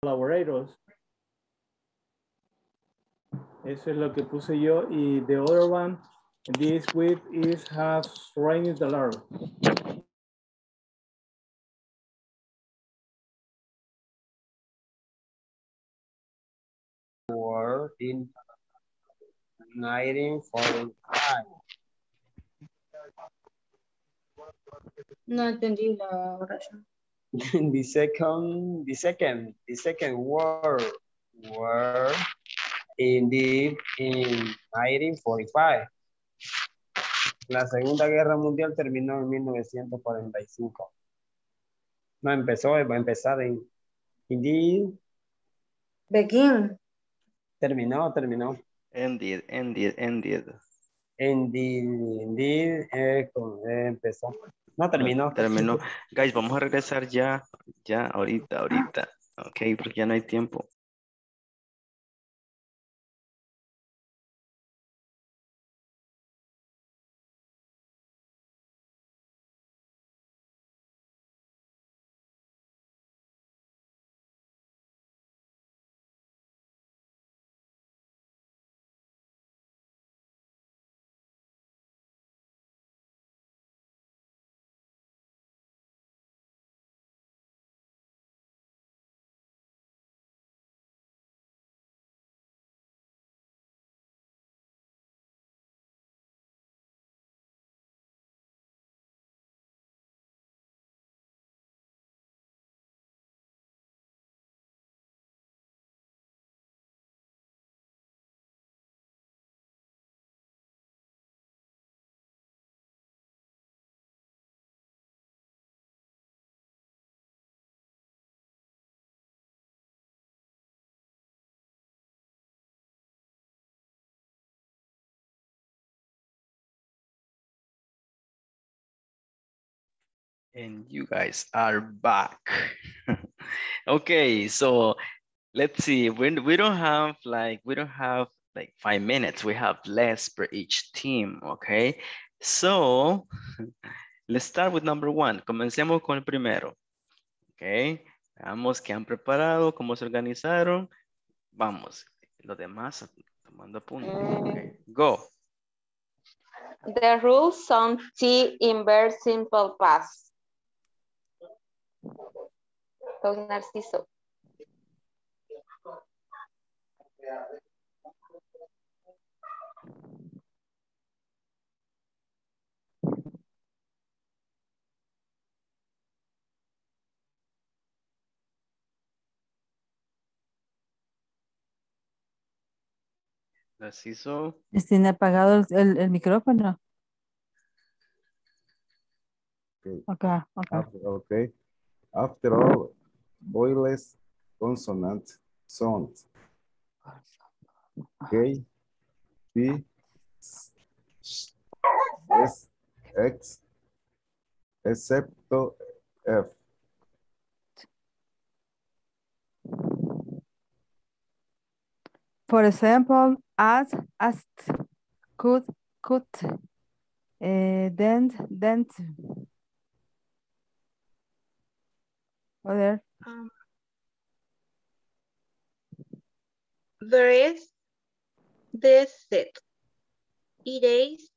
S11: collaborators. Eso es lo que puse yo. Y the other one, this week is has rained a lot.
S5: War in 1945.
S8: No entendí la oración.
S5: the second, the second, the second war, war indeed in 1945. La Segunda Guerra Mundial terminó en 1945. No empezó, va a empezar en indeed,
S8: Begin.
S5: Terminó, terminó.
S1: Ended, ended, ended.
S5: Indeed, indeed, eh, eh, empezó. No terminó.
S1: Terminó. Guys, vamos a regresar ya, ya, ahorita, ahorita. Ok, porque ya no hay tiempo. And you guys are back. okay, so let's see. We, we don't have like, we don't have like five minutes. We have less per each team, okay? So let's start with number one. Comencemos con el primero. Ok, veamos qué han preparado, cómo se organizaron. Vamos, los demás tomando apuntes. Ok, Go.
S3: The rules on T invert simple past. Don Narciso.
S1: Narciso.
S13: ¿Tiene apagado el, el- el micrófono?
S14: Okay.
S13: Acá, acá.
S14: After, okay. After all, voiceless consonant sound. K, P, S, X, excepto F.
S13: For example, as, asked, could, could, eh, dent, dent. Other,
S6: um, there is this set. Erase,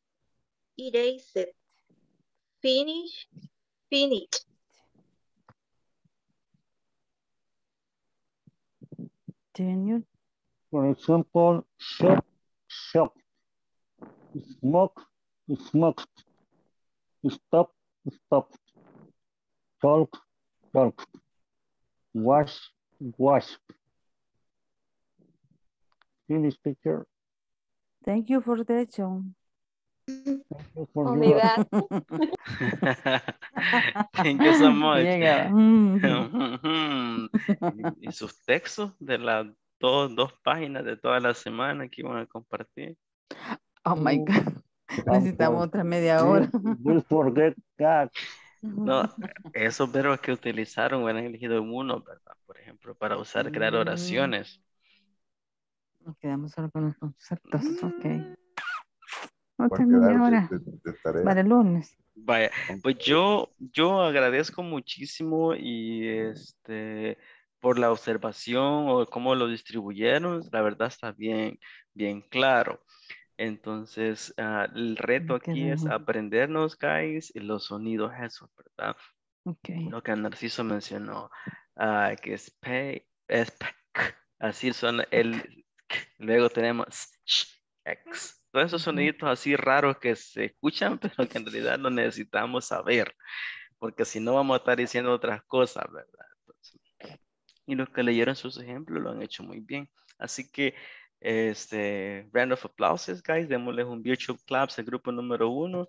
S6: erase it. Finish, finish.
S13: Daniel.
S2: For example, shop, shop. Smoke, smoked. Stop, stop. Talk, talk. Wash, wash. Finish picture.
S13: Thank you for the show.
S3: Olvidar.
S1: Thank you so much.
S13: Llega.
S1: y, sus textos de las dos, dos páginas de toda la semana que iban a compartir.
S13: Oh my God. Necesitamos otra media hora.
S2: Will forget that.
S1: No, esos verbos que utilizaron hubieran elegido uno, ¿verdad? Por ejemplo, para usar, crear
S13: Mm.
S1: oraciones.
S13: Nos quedamos solo con los conceptos. Ok.
S14: A
S13: Otra media
S14: de-
S13: hora. Para el lunes.
S1: Vaya, pues yo, yo agradezco muchísimo y este por la observación o cómo lo distribuyeron, la verdad está bien, bien claro. Entonces, ah, el reto aquí es aprendernos, guys, los sonidos esos, ¿verdad?
S13: Ok.
S1: Lo que Narciso mencionó, ah, que es P, es así son el, luego tenemos X. Todos esos soniditos así raros que se escuchan, pero que en realidad no necesitamos saber, porque si no vamos a estar diciendo otras cosas, ¿verdad? Entonces, y los que leyeron sus ejemplos lo han hecho muy bien. Así que, este, round of applauses, guys, démosles un virtual claps al grupo número uno.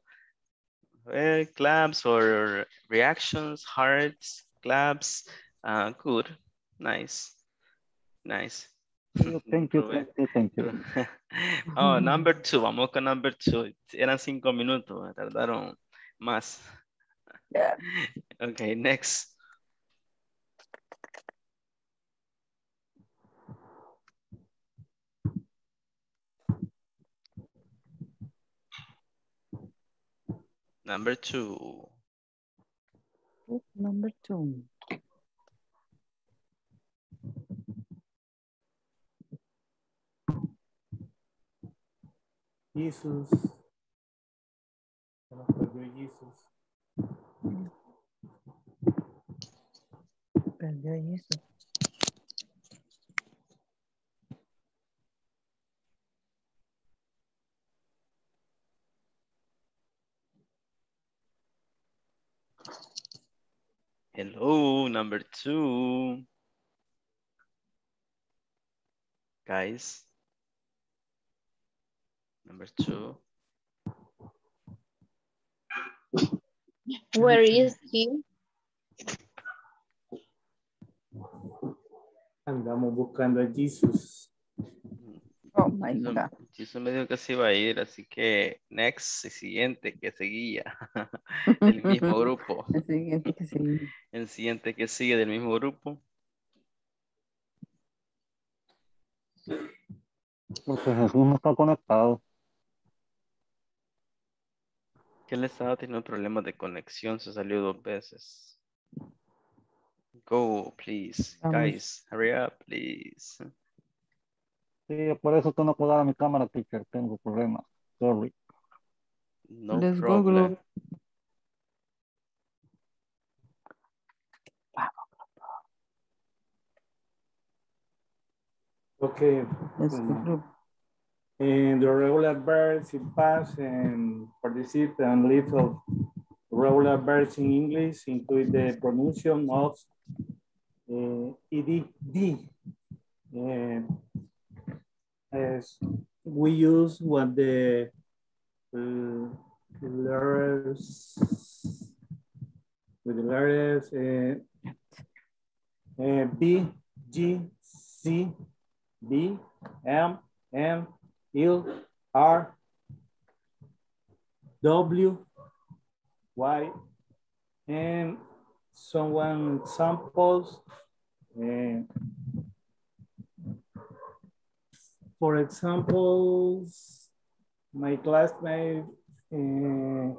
S1: Claps or reactions, hearts, claps. Uh, good, nice, nice.
S2: Thank you, thank you, thank you.
S1: oh, number two, vamos con number two. Eran cinco minutos, tardaron más. Okay, next. Number two.
S13: Group Number two.
S11: Jesus. Se nos perdió Jesus.
S13: Perdió eso.
S1: Hello, number two. Guys. Number two.
S3: Where is he?
S11: Andamos buscando a Jesus.
S13: Oh my God.
S1: eso me dijo que se iba a ir, así que next, siguiente que seguía del mismo grupo.
S13: El siguiente que sigue.
S1: El siguiente que sigue del mismo grupo.
S2: Porque Jesús no está conectado.
S1: que él estaba teniendo problemas de conexión, se salió dos veces. Go, please.
S13: Vamos.
S1: Guys, hurry up, please.
S2: Sí, por eso que no puedo dar a mi cámara, teacher. Tengo problemas. Sorry.
S1: No
S13: Let's
S1: problem.
S11: Okay.
S13: Go,
S11: Mm.
S13: group.
S11: And the regular verbs in past and participate and list of regular verbs in English include the pronunciation of uh, ed, d. And as we use what the uh, letters with the letters uh, uh, B, G, C, B, M, M, L, R, W, Y, and someone examples. uh, for examples, my classmate, uh,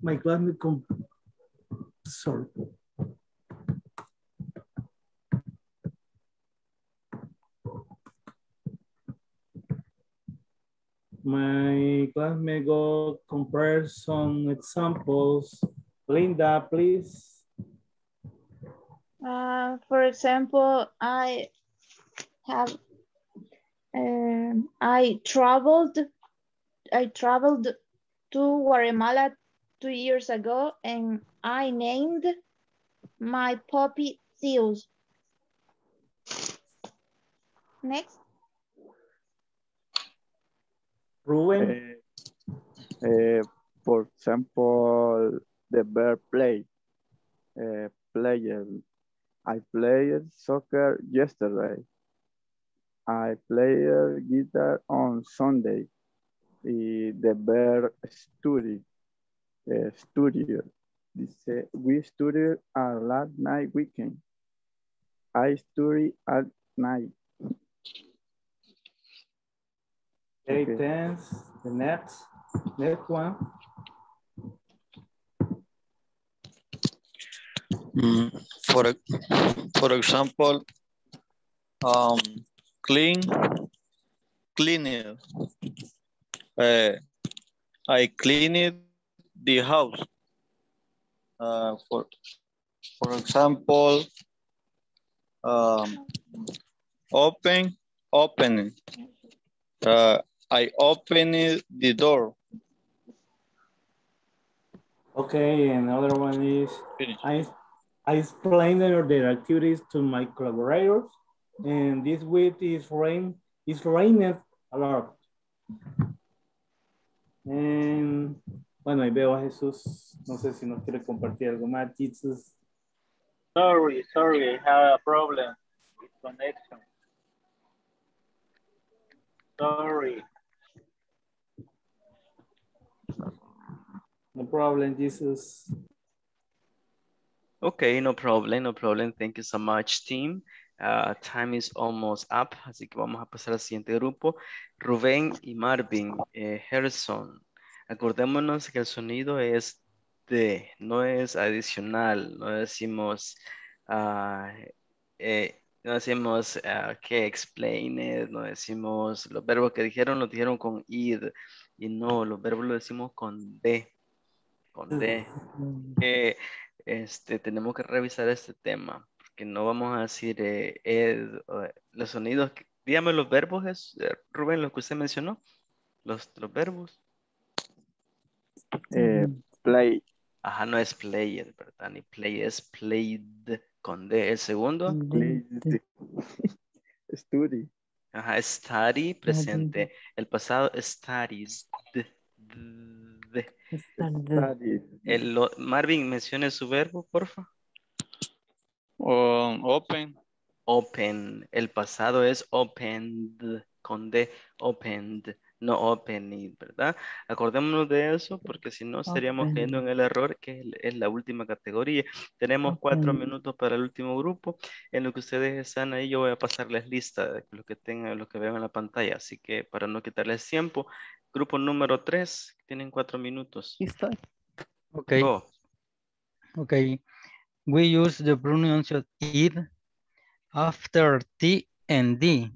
S11: my classmate, sorry. My classmate go compare some examples. Linda, please.
S6: Uh, for example, I have um, I traveled I traveled to Guatemala two years ago and I named my puppy Zeus. Next.
S11: Ruben.
S4: Uh, for example, the verb play. Uh, play. I played soccer yesterday. I played guitar on Sunday. Y the Bear study. Uh, studio. Dice, we studied at last night weekend. I study at night.
S11: Okay,
S4: Okay.
S11: thanks. The next, next one.
S15: Mm, for for example, um, clean, cleaning. Uh, I cleaned the house. Uh, for for example, um, open, opening. Uh, I opened the door.
S11: Okay, another one is I, I explained their activities to my collaborators, and this week is rain is raining a lot. And, bueno, ahí veo a Jesús. No sé si nos quiere compartir algo más. Jesus.
S10: Sorry, sorry, I have a problem with connection. Sorry.
S11: No problem, Jesus.
S1: Okay, no problem, no problem. Thank you so much, team. Uh, time is almost up, así que vamos a pasar al siguiente grupo. Rubén y Marvin, eh, Harrison. Acordémonos que el sonido es de, no es adicional, no decimos, eh, no decimos ah, que explain it, no decimos, los verbos que dijeron los dijeron con id, y no, los verbos los decimos con de, con de. Eh, este, tenemos que revisar este tema, porque no vamos a decir eh, ed, o, eh, los sonidos, que- dígame los verbos, es, eh, Rubén, lo que usted mencionó, los, los verbos.
S4: Eh, play.
S1: Ajá, no es played, ¿verdad? Ni play es played con D. El segundo,
S4: Study.
S1: ajá, study, presente. El pasado, studies. d- d-
S4: Study.
S1: El, lo- Marvin, mencione su verbo, porfa.
S15: Open.
S1: Open. El pasado es opened, con D, opened, no opened, ¿verdad? Acordémonos de eso porque si no estaríamos cayendo en el error que es, la última categoría. Tenemos cuatro minutos para el último grupo. En lo que ustedes están ahí, yo voy a pasarles lista de lo que tengan, lo que vean en la pantalla. Así que para no quitarles tiempo, grupo número tres, tienen cuatro minutos.
S7: Okay.
S1: Go.
S7: Okay. We use the pronunciation id after T and D.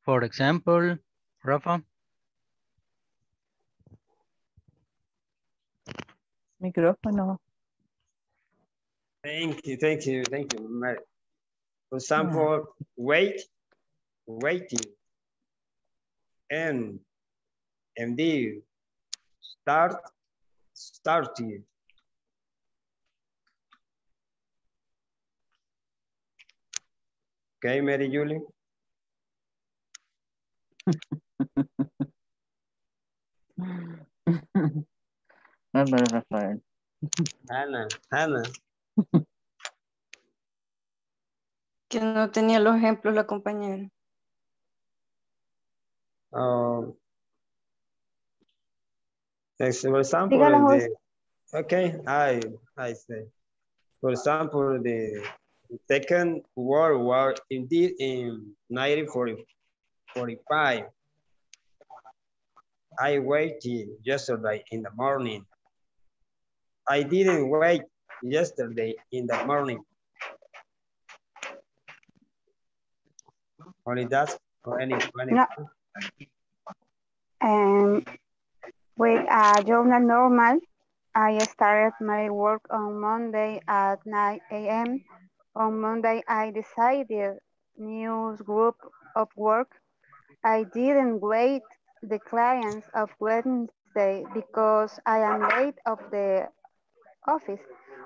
S7: For example, Rafa,
S13: Micrófono.
S5: Thank you, thank you, thank you. Mary. For example, mm. wait, waiting, and, and MD, start, starting. Okay, Mary Julie?
S2: Rafael.
S5: Hannah, Hannah.
S8: Que no tenía los ejemplos la compañera.
S5: Um, for example,
S12: Dígalo,
S5: the,
S12: José.
S5: okay, I, I say, for example, the Second World War indeed in 1945. I waited yesterday in the morning. I didn't wait yesterday in the morning. Only that or any, any
S12: No. Um, with a journal normal, I started my work on Monday at 9 a.m. On Monday, I decided news group of work. I didn't wait the clients of Wednesday because I am late of the office.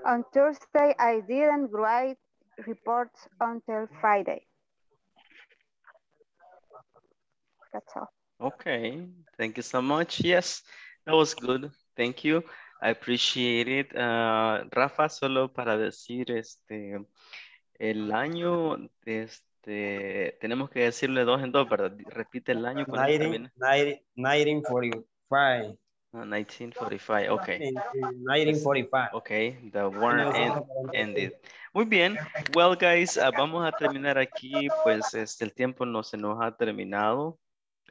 S12: On Thursday, I didn't write reports until Friday. That's all.
S1: Okay, thank you so much. Yes, that was good. Thank you. I appreciate it. Ah, Rafa, solo para decir, este, el año, este, tenemos que decirle dos en dos, ¿verdad? Repite el año cuando
S5: 19,
S1: termina.
S5: 19, 1945.
S1: Ah, 1945, okay.
S5: In- in 1945.
S1: Okay, the war end- ended. Muy bien. Well, guys, ah, vamos a terminar aquí. Pues este, el tiempo no se nos ha terminado.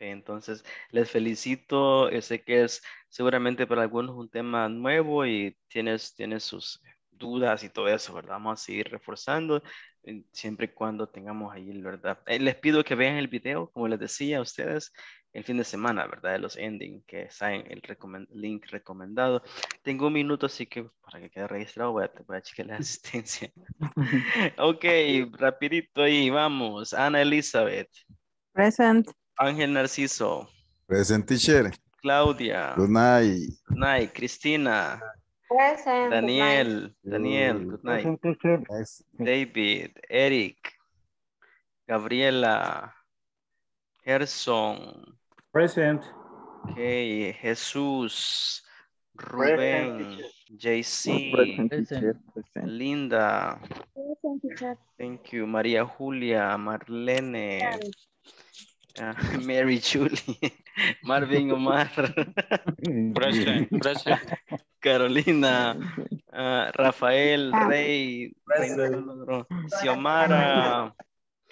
S1: Entonces, les felicito. Yo sé que es seguramente para algunos un tema nuevo y tienes, tienes sus dudas y todo eso, ¿verdad? Vamos a seguir reforzando eh, siempre y cuando tengamos ahí, ¿verdad? Eh, les pido que vean el video, como les decía a ustedes, el fin de semana, ¿verdad? De los ending que está en el recomen- link recomendado. Tengo un minuto, así que para que quede registrado voy a, voy a chequear la asistencia. ok, rapidito ahí, vamos. Ana Elizabeth,
S13: Present.
S1: Ángel Narciso,
S14: Present teacher.
S1: Claudia,
S14: Good night.
S1: good night, Cristina,
S3: Present. good night.
S1: Daniel, Daniel, good night.
S2: Present teacher.
S1: David, Eric, Gabriela, Gerson,
S11: Present.
S1: okay, Jesús, Rubén, JC,
S4: Present teacher. Present.
S1: Linda,
S12: Present teacher.
S1: thank you, María Julia, Marlene, ah, Mary Julie, Marvin Omar,
S15: Present, present.
S1: Carolina, ah, Rafael, Rey, Rey logró. Xiomara,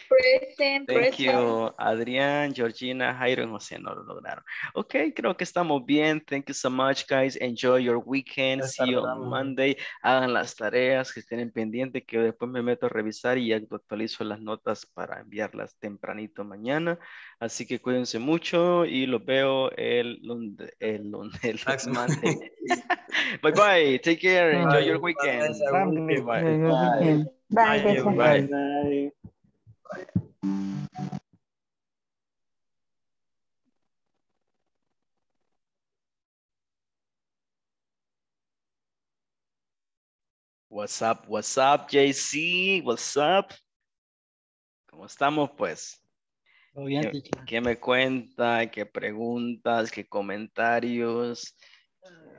S3: Present.
S1: Thank
S3: present.
S1: you, Adrián, Georgina, Jairo y José no lo lograron. Ok, creo que estamos bien. Thank you so much, guys. Enjoy your weekend. See you on. Monday. Hagan las tareas que estén pendientes, que después me meto a revisar y actualizo las notas para enviarlas tempranito mañana. Así que cuídense mucho y los veo el lunes, el lunes, el Monday. bye bye. Take care. Enjoy your weekend.
S5: Bye.
S1: Bye.
S12: Bye,
S5: Bye,
S12: teacher.
S1: Bye. What's up? What's up, JC? What's up? ¿Cómo estamos, pues?
S7: Todo bien,
S1: ¿Qué,
S7: teacher.
S1: qué me cuenta? ¿Qué preguntas? ¿Qué comentarios?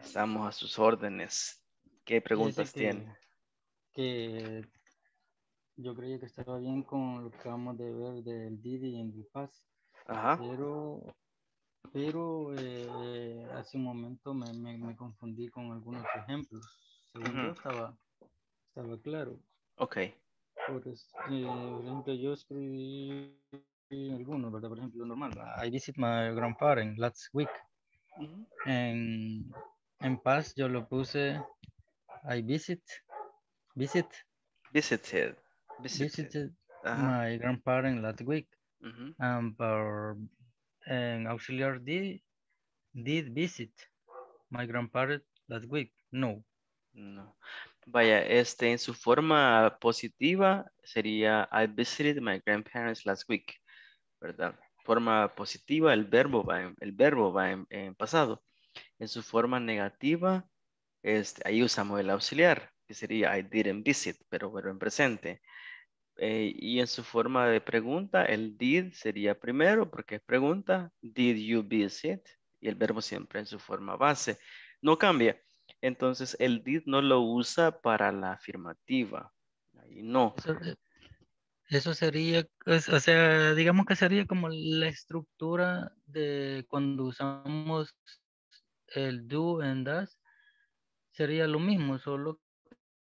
S1: Estamos a sus órdenes. ¿Qué preguntas
S7: que-
S1: tiene?
S7: Que yo creía que estaba bien con lo que acabamos de ver del Didi en el
S1: Ajá.
S7: pero, pero eh, hace un momento me, me, me confundí con algunos ejemplos. Según yo estaba, estaba claro.
S1: Ok.
S7: Por, eh, por ejemplo, yo escribí algunos, ¿verdad? Por ejemplo, normal. I visit my grandparents last week. En, en paz yo lo puse I visit, visit,
S1: Visited. Visited.
S7: my grandparents last week.
S1: Ujú.
S7: And por en auxiliar did, did visit my grandparents last week. No.
S1: No. Vaya, este en su forma positiva sería I visited my grandparents last week, ¿verdad? Forma positiva, el verbo va en, el verbo va en, en pasado. En su forma negativa, este, ahí usamos el auxiliar, que sería I didn't visit, pero, pero en presente. Eh, y en su forma de pregunta, el did sería primero, porque es pregunta, did you visit? Y el verbo siempre en su forma base. No cambia. Entonces, el did no lo usa para la afirmativa. Ahí no.
S7: Eso, eh, sería, es- o sea, digamos que sería como la estructura de cuando usamos el do and does, sería lo mismo, solo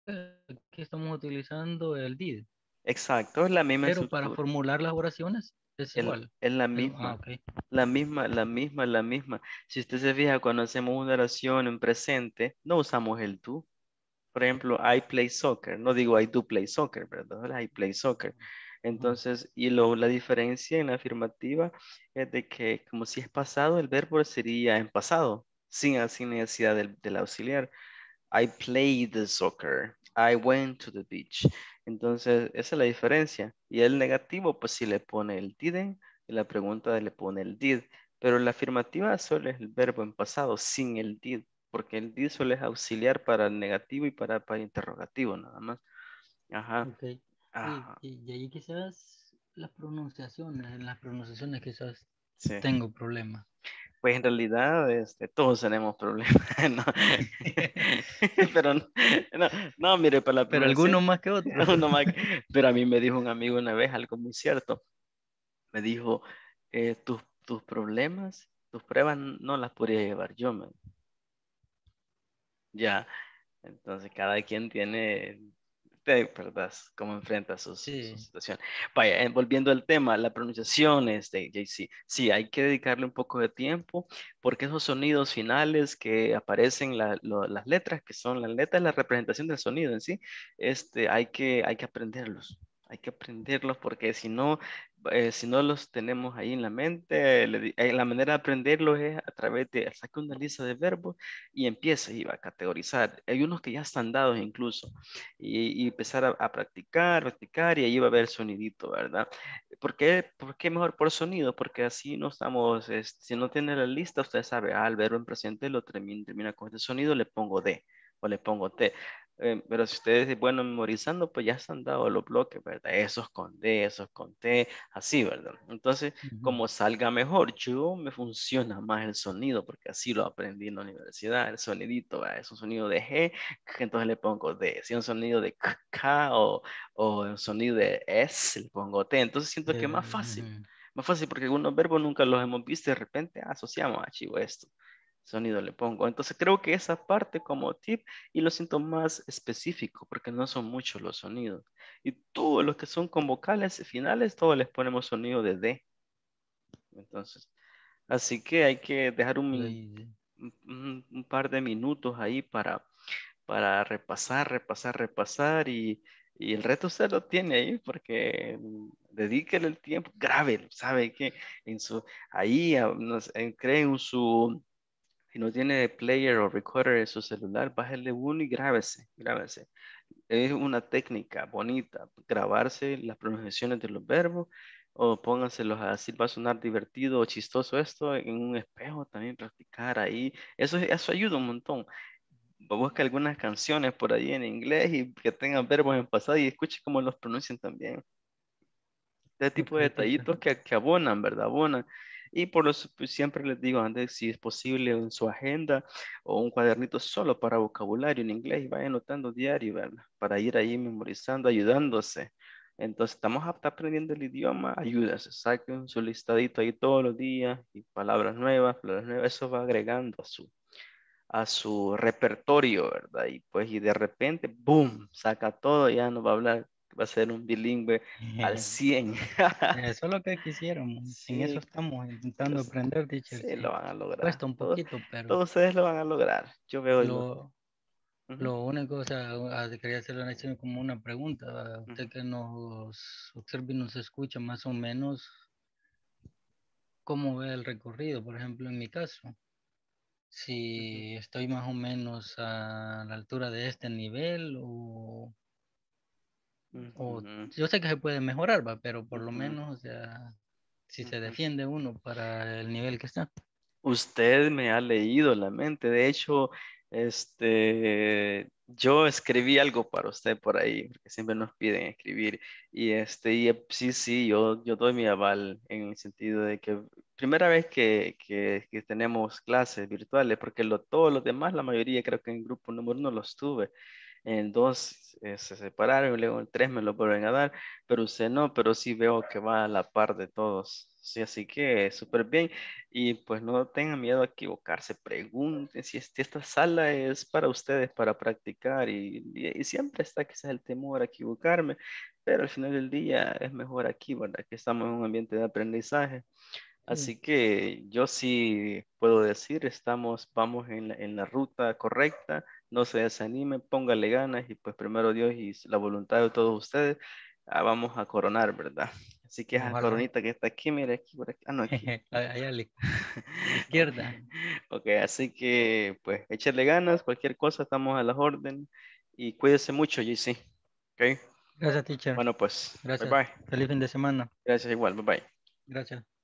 S7: que estamos utilizando el did.
S1: Exacto, es la misma
S7: Pero para
S1: estructura.
S7: formular las oraciones es
S1: El-
S7: igual.
S1: Es la misma.
S7: ah, ok.
S1: La misma, la misma, la misma. Si usted se fija, cuando hacemos una oración en presente, no usamos el do. Por ejemplo, I play soccer. No digo I do play soccer, ¿verdad? I play soccer. Entonces, y lo, la diferencia en la afirmativa es de que como si es pasado, el verbo sería en pasado, sin, sin necesidad del, del auxiliar. I played the soccer. I went to the beach. Entonces, esa es la diferencia. Y el negativo, pues si le pone el didn't, y la pregunta le pone el did. Pero la afirmativa solo es el verbo en pasado, sin el did, porque el did solo es auxiliar para el negativo y para, para interrogativo, nada más. Ajá.
S7: Ok. Y,
S1: Ajá.
S7: y- y ahí quizás las pronunciaciones, en las pronunciaciones quizás
S1: Sí.
S7: tengo problemas.
S1: Pues en realidad este, todos tenemos problemas. ¿no? pero no, no, no, mire, para la
S7: Pero algunos más que otros.
S1: Uno más que- pero a mí me dijo un amigo una vez algo muy cierto. Me dijo, eh, tus, tus problemas, tus pruebas no las podría llevar yo. me- Ya, entonces cada quien tiene, te- ¿verdad? Cómo enfrenta su, su situación. Vaya, volviendo al tema, la pronunciación, este, JC, sí, hay que dedicarle un poco de tiempo porque esos sonidos finales que aparecen, la- lo- las letras, que son las letras, la representación del sonido en sí, este, hay que, hay que aprenderlos. Hay que aprenderlos porque si no, eh, si no los tenemos ahí en la mente, le eh, la manera de aprenderlos es a través de sacar una lista de verbos y empieza y va a categorizar. Hay unos que ya están dados incluso y, y empezar a, a practicar, practicar y ahí va a haber sonidito, ¿verdad? ¿Por qué, por qué mejor por sonido? Porque así no estamos, este, si no tiene la lista, usted sabe, ah, el verbo en presente lo termina, termina con este sonido, le pongo D o le pongo T. Eh, pero si ustedes es bueno memorizando, pues ya están dados los bloques, ¿verdad? Esos con D, esos con T, así, ¿verdad? Entonces, como salga mejor, yo me funciona más el sonido, porque así lo aprendí en la universidad, el sonidito, ¿verdad? es un sonido de G, entonces le pongo D, si es un sonido de K, K o, o un sonido de S, le pongo T, entonces siento que es más fácil, más fácil porque algunos verbos nunca los hemos visto y de repente asociamos a chivo esto sonido le pongo. Entonces creo que esa parte como tip y lo siento más específico porque no son muchos los sonidos. Y todos los que son con vocales finales, todos les ponemos sonido de D. Entonces, así que hay que dejar un, min- un- un- un par de minutos ahí para, para repasar, repasar, repasar y, y el reto usted lo tiene ahí porque dedíquele el tiempo, grábelo, sabe que en su, ahí ah, no sé, en- creen su, si no tiene player o recorder en su celular, bájale uno y grábese, grábese. Es una técnica bonita, grabarse las pronunciaciones de los verbos o pónganselos así, va a sonar divertido o chistoso esto en un espejo, también practicar ahí. Eso, eso ayuda un montón. Busca algunas canciones por ahí en inglés y que tengan verbos en pasado y escuche cómo los pronuncian también. Este tipo de detallitos que, que abonan, ¿verdad? Abonan. Y por eso pues, siempre les digo, antes si es posible en su agenda o un cuadernito solo para vocabulario en inglés y vaya anotando diario, ¿verdad? Para ir ahí memorizando, ayudándose. Entonces, estamos ap- aprendiendo el idioma, ayúdase, saquen su listadito ahí todos los días y palabras nuevas, palabras nuevas, eso va agregando a su, a su repertorio, ¿verdad? Y pues, y de repente, ¡boom! Saca todo, ya no va a hablar, va a ser un bilingüe al 100.
S7: Eso es lo que quisiéramos. En eso
S1: Sí.
S7: estamos intentando aprender, teacher.
S1: Sí, lo van a lograr.
S7: Cuesta un poquito, pero
S1: Todos ustedes lo van a lograr. Yo veo el-
S7: lo, lo único, o sea, ah, quería hacerle una- como una pregunta. ¿verdad? Usted que nos observa y nos escucha más o menos, ¿cómo ve el recorrido? Por ejemplo, en mi caso, si estoy más o menos a la altura de este nivel o, o yo sé que se puede mejorar, ¿va? pero por lo menos, o sea, si se defiende uno para el nivel que está.
S1: Usted me ha leído la mente. De hecho, este, yo escribí algo para usted por ahí, porque siempre nos piden escribir. Y este, y sí, sí, yo, yo doy mi aval en el sentido de que primera vez que, que, que tenemos clases virtuales, porque lo, todos los demás, la mayoría creo que en grupo número uno los tuve. En dos eh, se separaron y luego en tres me lo vuelven a dar, pero usted no, pero sí veo que va a la par de todos. Sí, así que súper bien. Y pues no tengan miedo a equivocarse, pregunten si esta sala es para ustedes, para practicar y, y- y siempre está quizás el temor a equivocarme, pero al final del día es mejor aquí, ¿verdad? Que estamos en un ambiente de aprendizaje. Así que yo sí puedo decir, estamos, vamos en la, en la ruta correcta, no se desanimen, póngale ganas y pues primero Dios y la voluntad de todos ustedes, ah, vamos a coronar, ¿verdad? Así que esa coronita que está aquí, mire aquí, por aquí, ah, no, aquí.
S7: Allá a la izquierda.
S1: Ok, así que pues échale ganas, cualquier cosa, estamos a las órdenes y cuídese mucho, JC. Ok,
S7: Gracias, teacher.
S1: bueno pues,
S7: Gracias.
S1: bye bye.
S7: Feliz fin de semana.
S1: Gracias igual, bye bye.
S7: Gracias.